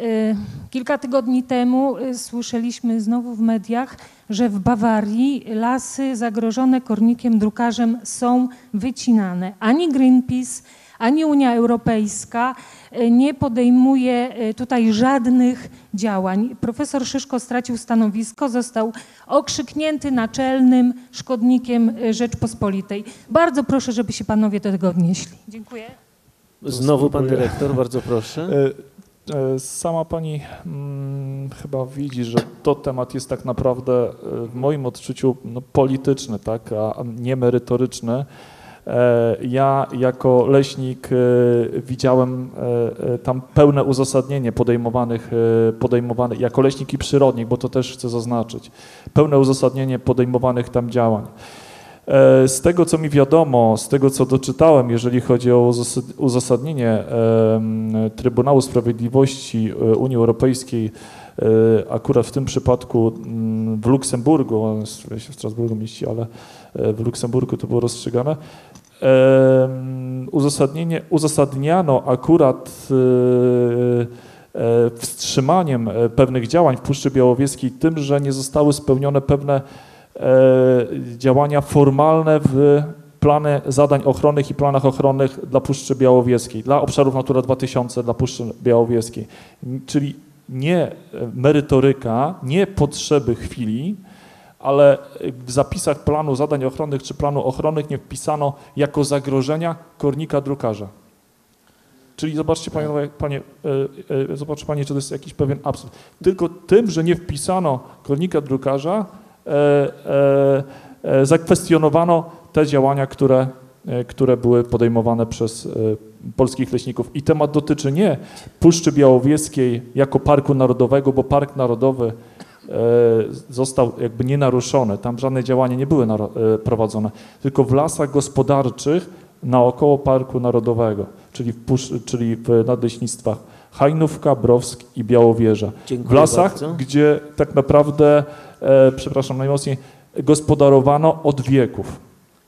Speaker 9: Y, Kilka tygodni temu słyszeliśmy znowu w mediach, że w Bawarii lasy zagrożone kornikiem drukarzem są wycinane. Ani Greenpeace, ani Unia Europejska y, nie podejmuje y, tutaj żadnych działań. Profesor Szyszko stracił stanowisko, został okrzyknięty naczelnym szkodnikiem y, Rzeczpospolitej. Bardzo proszę, żeby się panowie do tego odnieśli. Dziękuję.
Speaker 1: Znowu pan dyrektor, bardzo proszę.
Speaker 2: E, e, Sama pani mm, chyba widzi, że to temat jest tak naprawdę e, w moim odczuciu no, polityczny, tak, a a nie merytoryczny. E, Ja jako leśnik e, widziałem e, tam pełne uzasadnienie podejmowanych, podejmowanych jako leśnik i przyrodnik, bo to też chcę zaznaczyć, pełne uzasadnienie podejmowanych tam działań. Z tego, co mi wiadomo, z tego, co doczytałem, jeżeli chodzi o uzas- uzasadnienie Trybunału Sprawiedliwości Unii Europejskiej, akurat w tym przypadku mm, w Luksemburgu, on się w Strasburgu mieści, ale e, w Luksemburgu to było rozstrzygane, em, uzasadnienie, uzasadniano akurat e, e, wstrzymaniem e, pewnych działań w Puszczy Białowieskiej tym, że nie zostały spełnione pewne e, działania formalne w plany zadań ochronnych i planach ochronnych dla Puszczy Białowieskiej, dla obszarów Natura 2000, dla Puszczy Białowieskiej. Czyli nie e, merytoryka, nie potrzeby chwili, ale w zapisach planu zadań ochronnych czy planu ochronnych nie wpisano jako zagrożenia kornika drukarza. Czyli zobaczcie panie, panie, e, e, zobaczy Panie, czy to jest jakiś pewien absurd. Tylko tym, że nie wpisano kornika drukarza, e, e, e, zakwestionowano te działania, które, e, które były podejmowane przez e, polskich leśników. I temat dotyczy nie Puszczy Białowieskiej jako parku narodowego, bo park narodowy e, został jakby nienaruszony. Tam żadne działania nie były e, prowadzone, tylko w lasach gospodarczych naokoło Parku Narodowego, czyli w, Pusz- czyli w nadleśnictwach Hajnówka, Browsk i Białowieża. W
Speaker 1: Dziękuję
Speaker 2: lasach,
Speaker 1: bardzo.
Speaker 2: gdzie tak naprawdę, e, przepraszam najmocniej, gospodarowano od wieków.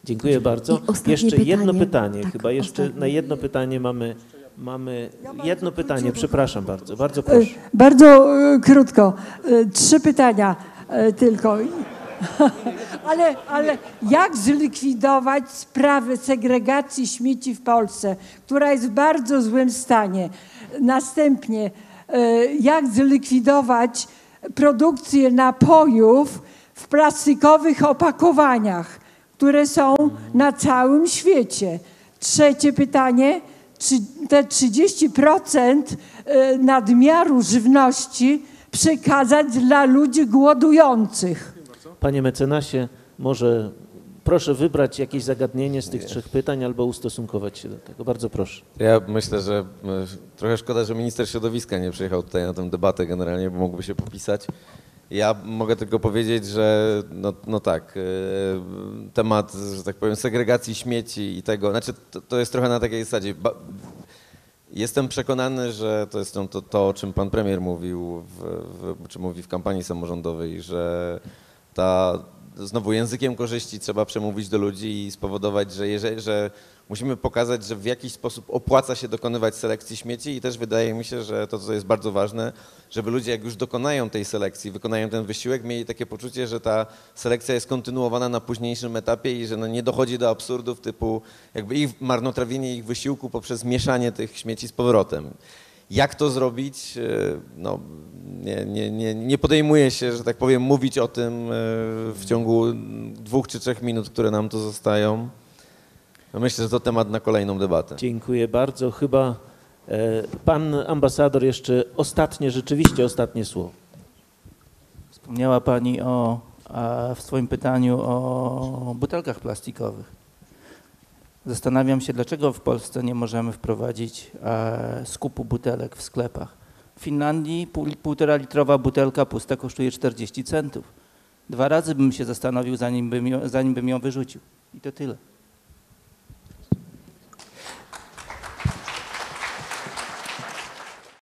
Speaker 1: Dziękuję bardzo. Jeszcze jedno
Speaker 6: pytanie.
Speaker 1: pytanie,
Speaker 6: Tak,
Speaker 1: chyba jeszcze
Speaker 6: ostatnie.
Speaker 1: na jedno pytanie mamy, mamy jedno pytanie, przepraszam bardzo, bardzo
Speaker 10: E,
Speaker 1: proszę.
Speaker 10: Bardzo e, krótko. E, Trzy pytania tylko. Ale, ale jak zlikwidować sprawę segregacji śmieci w Polsce, która jest w bardzo złym stanie? Następnie, jak zlikwidować produkcję napojów w plastikowych opakowaniach, które są na całym świecie? Trzecie pytanie, czy te 30% e, nadmiaru żywności przekazać dla ludzi głodujących?
Speaker 1: Panie mecenasie, może proszę wybrać jakieś zagadnienie z tych trzech pytań albo ustosunkować się do tego. Bardzo proszę.
Speaker 5: Ja myślę, że e, trochę szkoda, że minister środowiska nie przyjechał tutaj na tę debatę generalnie, bo mógłby się popisać. Ja mogę tylko powiedzieć, że no, no tak, e, temat, że tak powiem, segregacji śmieci i tego, znaczy to, to jest trochę na takiej zasadzie. Jestem przekonany, że to jest to, to, to o czym pan premier mówił, w, w, czy mówi w kampanii samorządowej, że ta znowu językiem korzyści trzeba przemówić do ludzi i spowodować, że, jeżeli, że musimy pokazać, że w jakiś sposób opłaca się dokonywać selekcji śmieci i też wydaje mi się, że to, co jest bardzo ważne, żeby ludzie jak już dokonają tej selekcji, wykonają ten wysiłek, mieli takie poczucie, że ta selekcja jest kontynuowana na późniejszym etapie i że no nie dochodzi do absurdów typu jakby ich marnotrawienie ich wysiłku poprzez mieszanie tych śmieci z powrotem. Jak to zrobić? E, No, nie, nie, nie, nie podejmuję się, że tak powiem, mówić o tym e, w ciągu dwóch czy trzech minut, które nam tu zostają. No myślę, że to temat na kolejną debatę.
Speaker 1: Dziękuję bardzo. Chyba e, pan ambasador jeszcze ostatnie, rzeczywiście ostatnie słowo.
Speaker 3: Wspomniała Pani o, a w swoim pytaniu o butelkach plastikowych. Zastanawiam się, dlaczego w Polsce nie możemy wprowadzić e, skupu butelek w sklepach. W Finlandii pół, półtora litrowa butelka pusta kosztuje 40 centów. Dwa razy bym się zastanowił, zanim bym, zanim bym ją wyrzucił. I to tyle.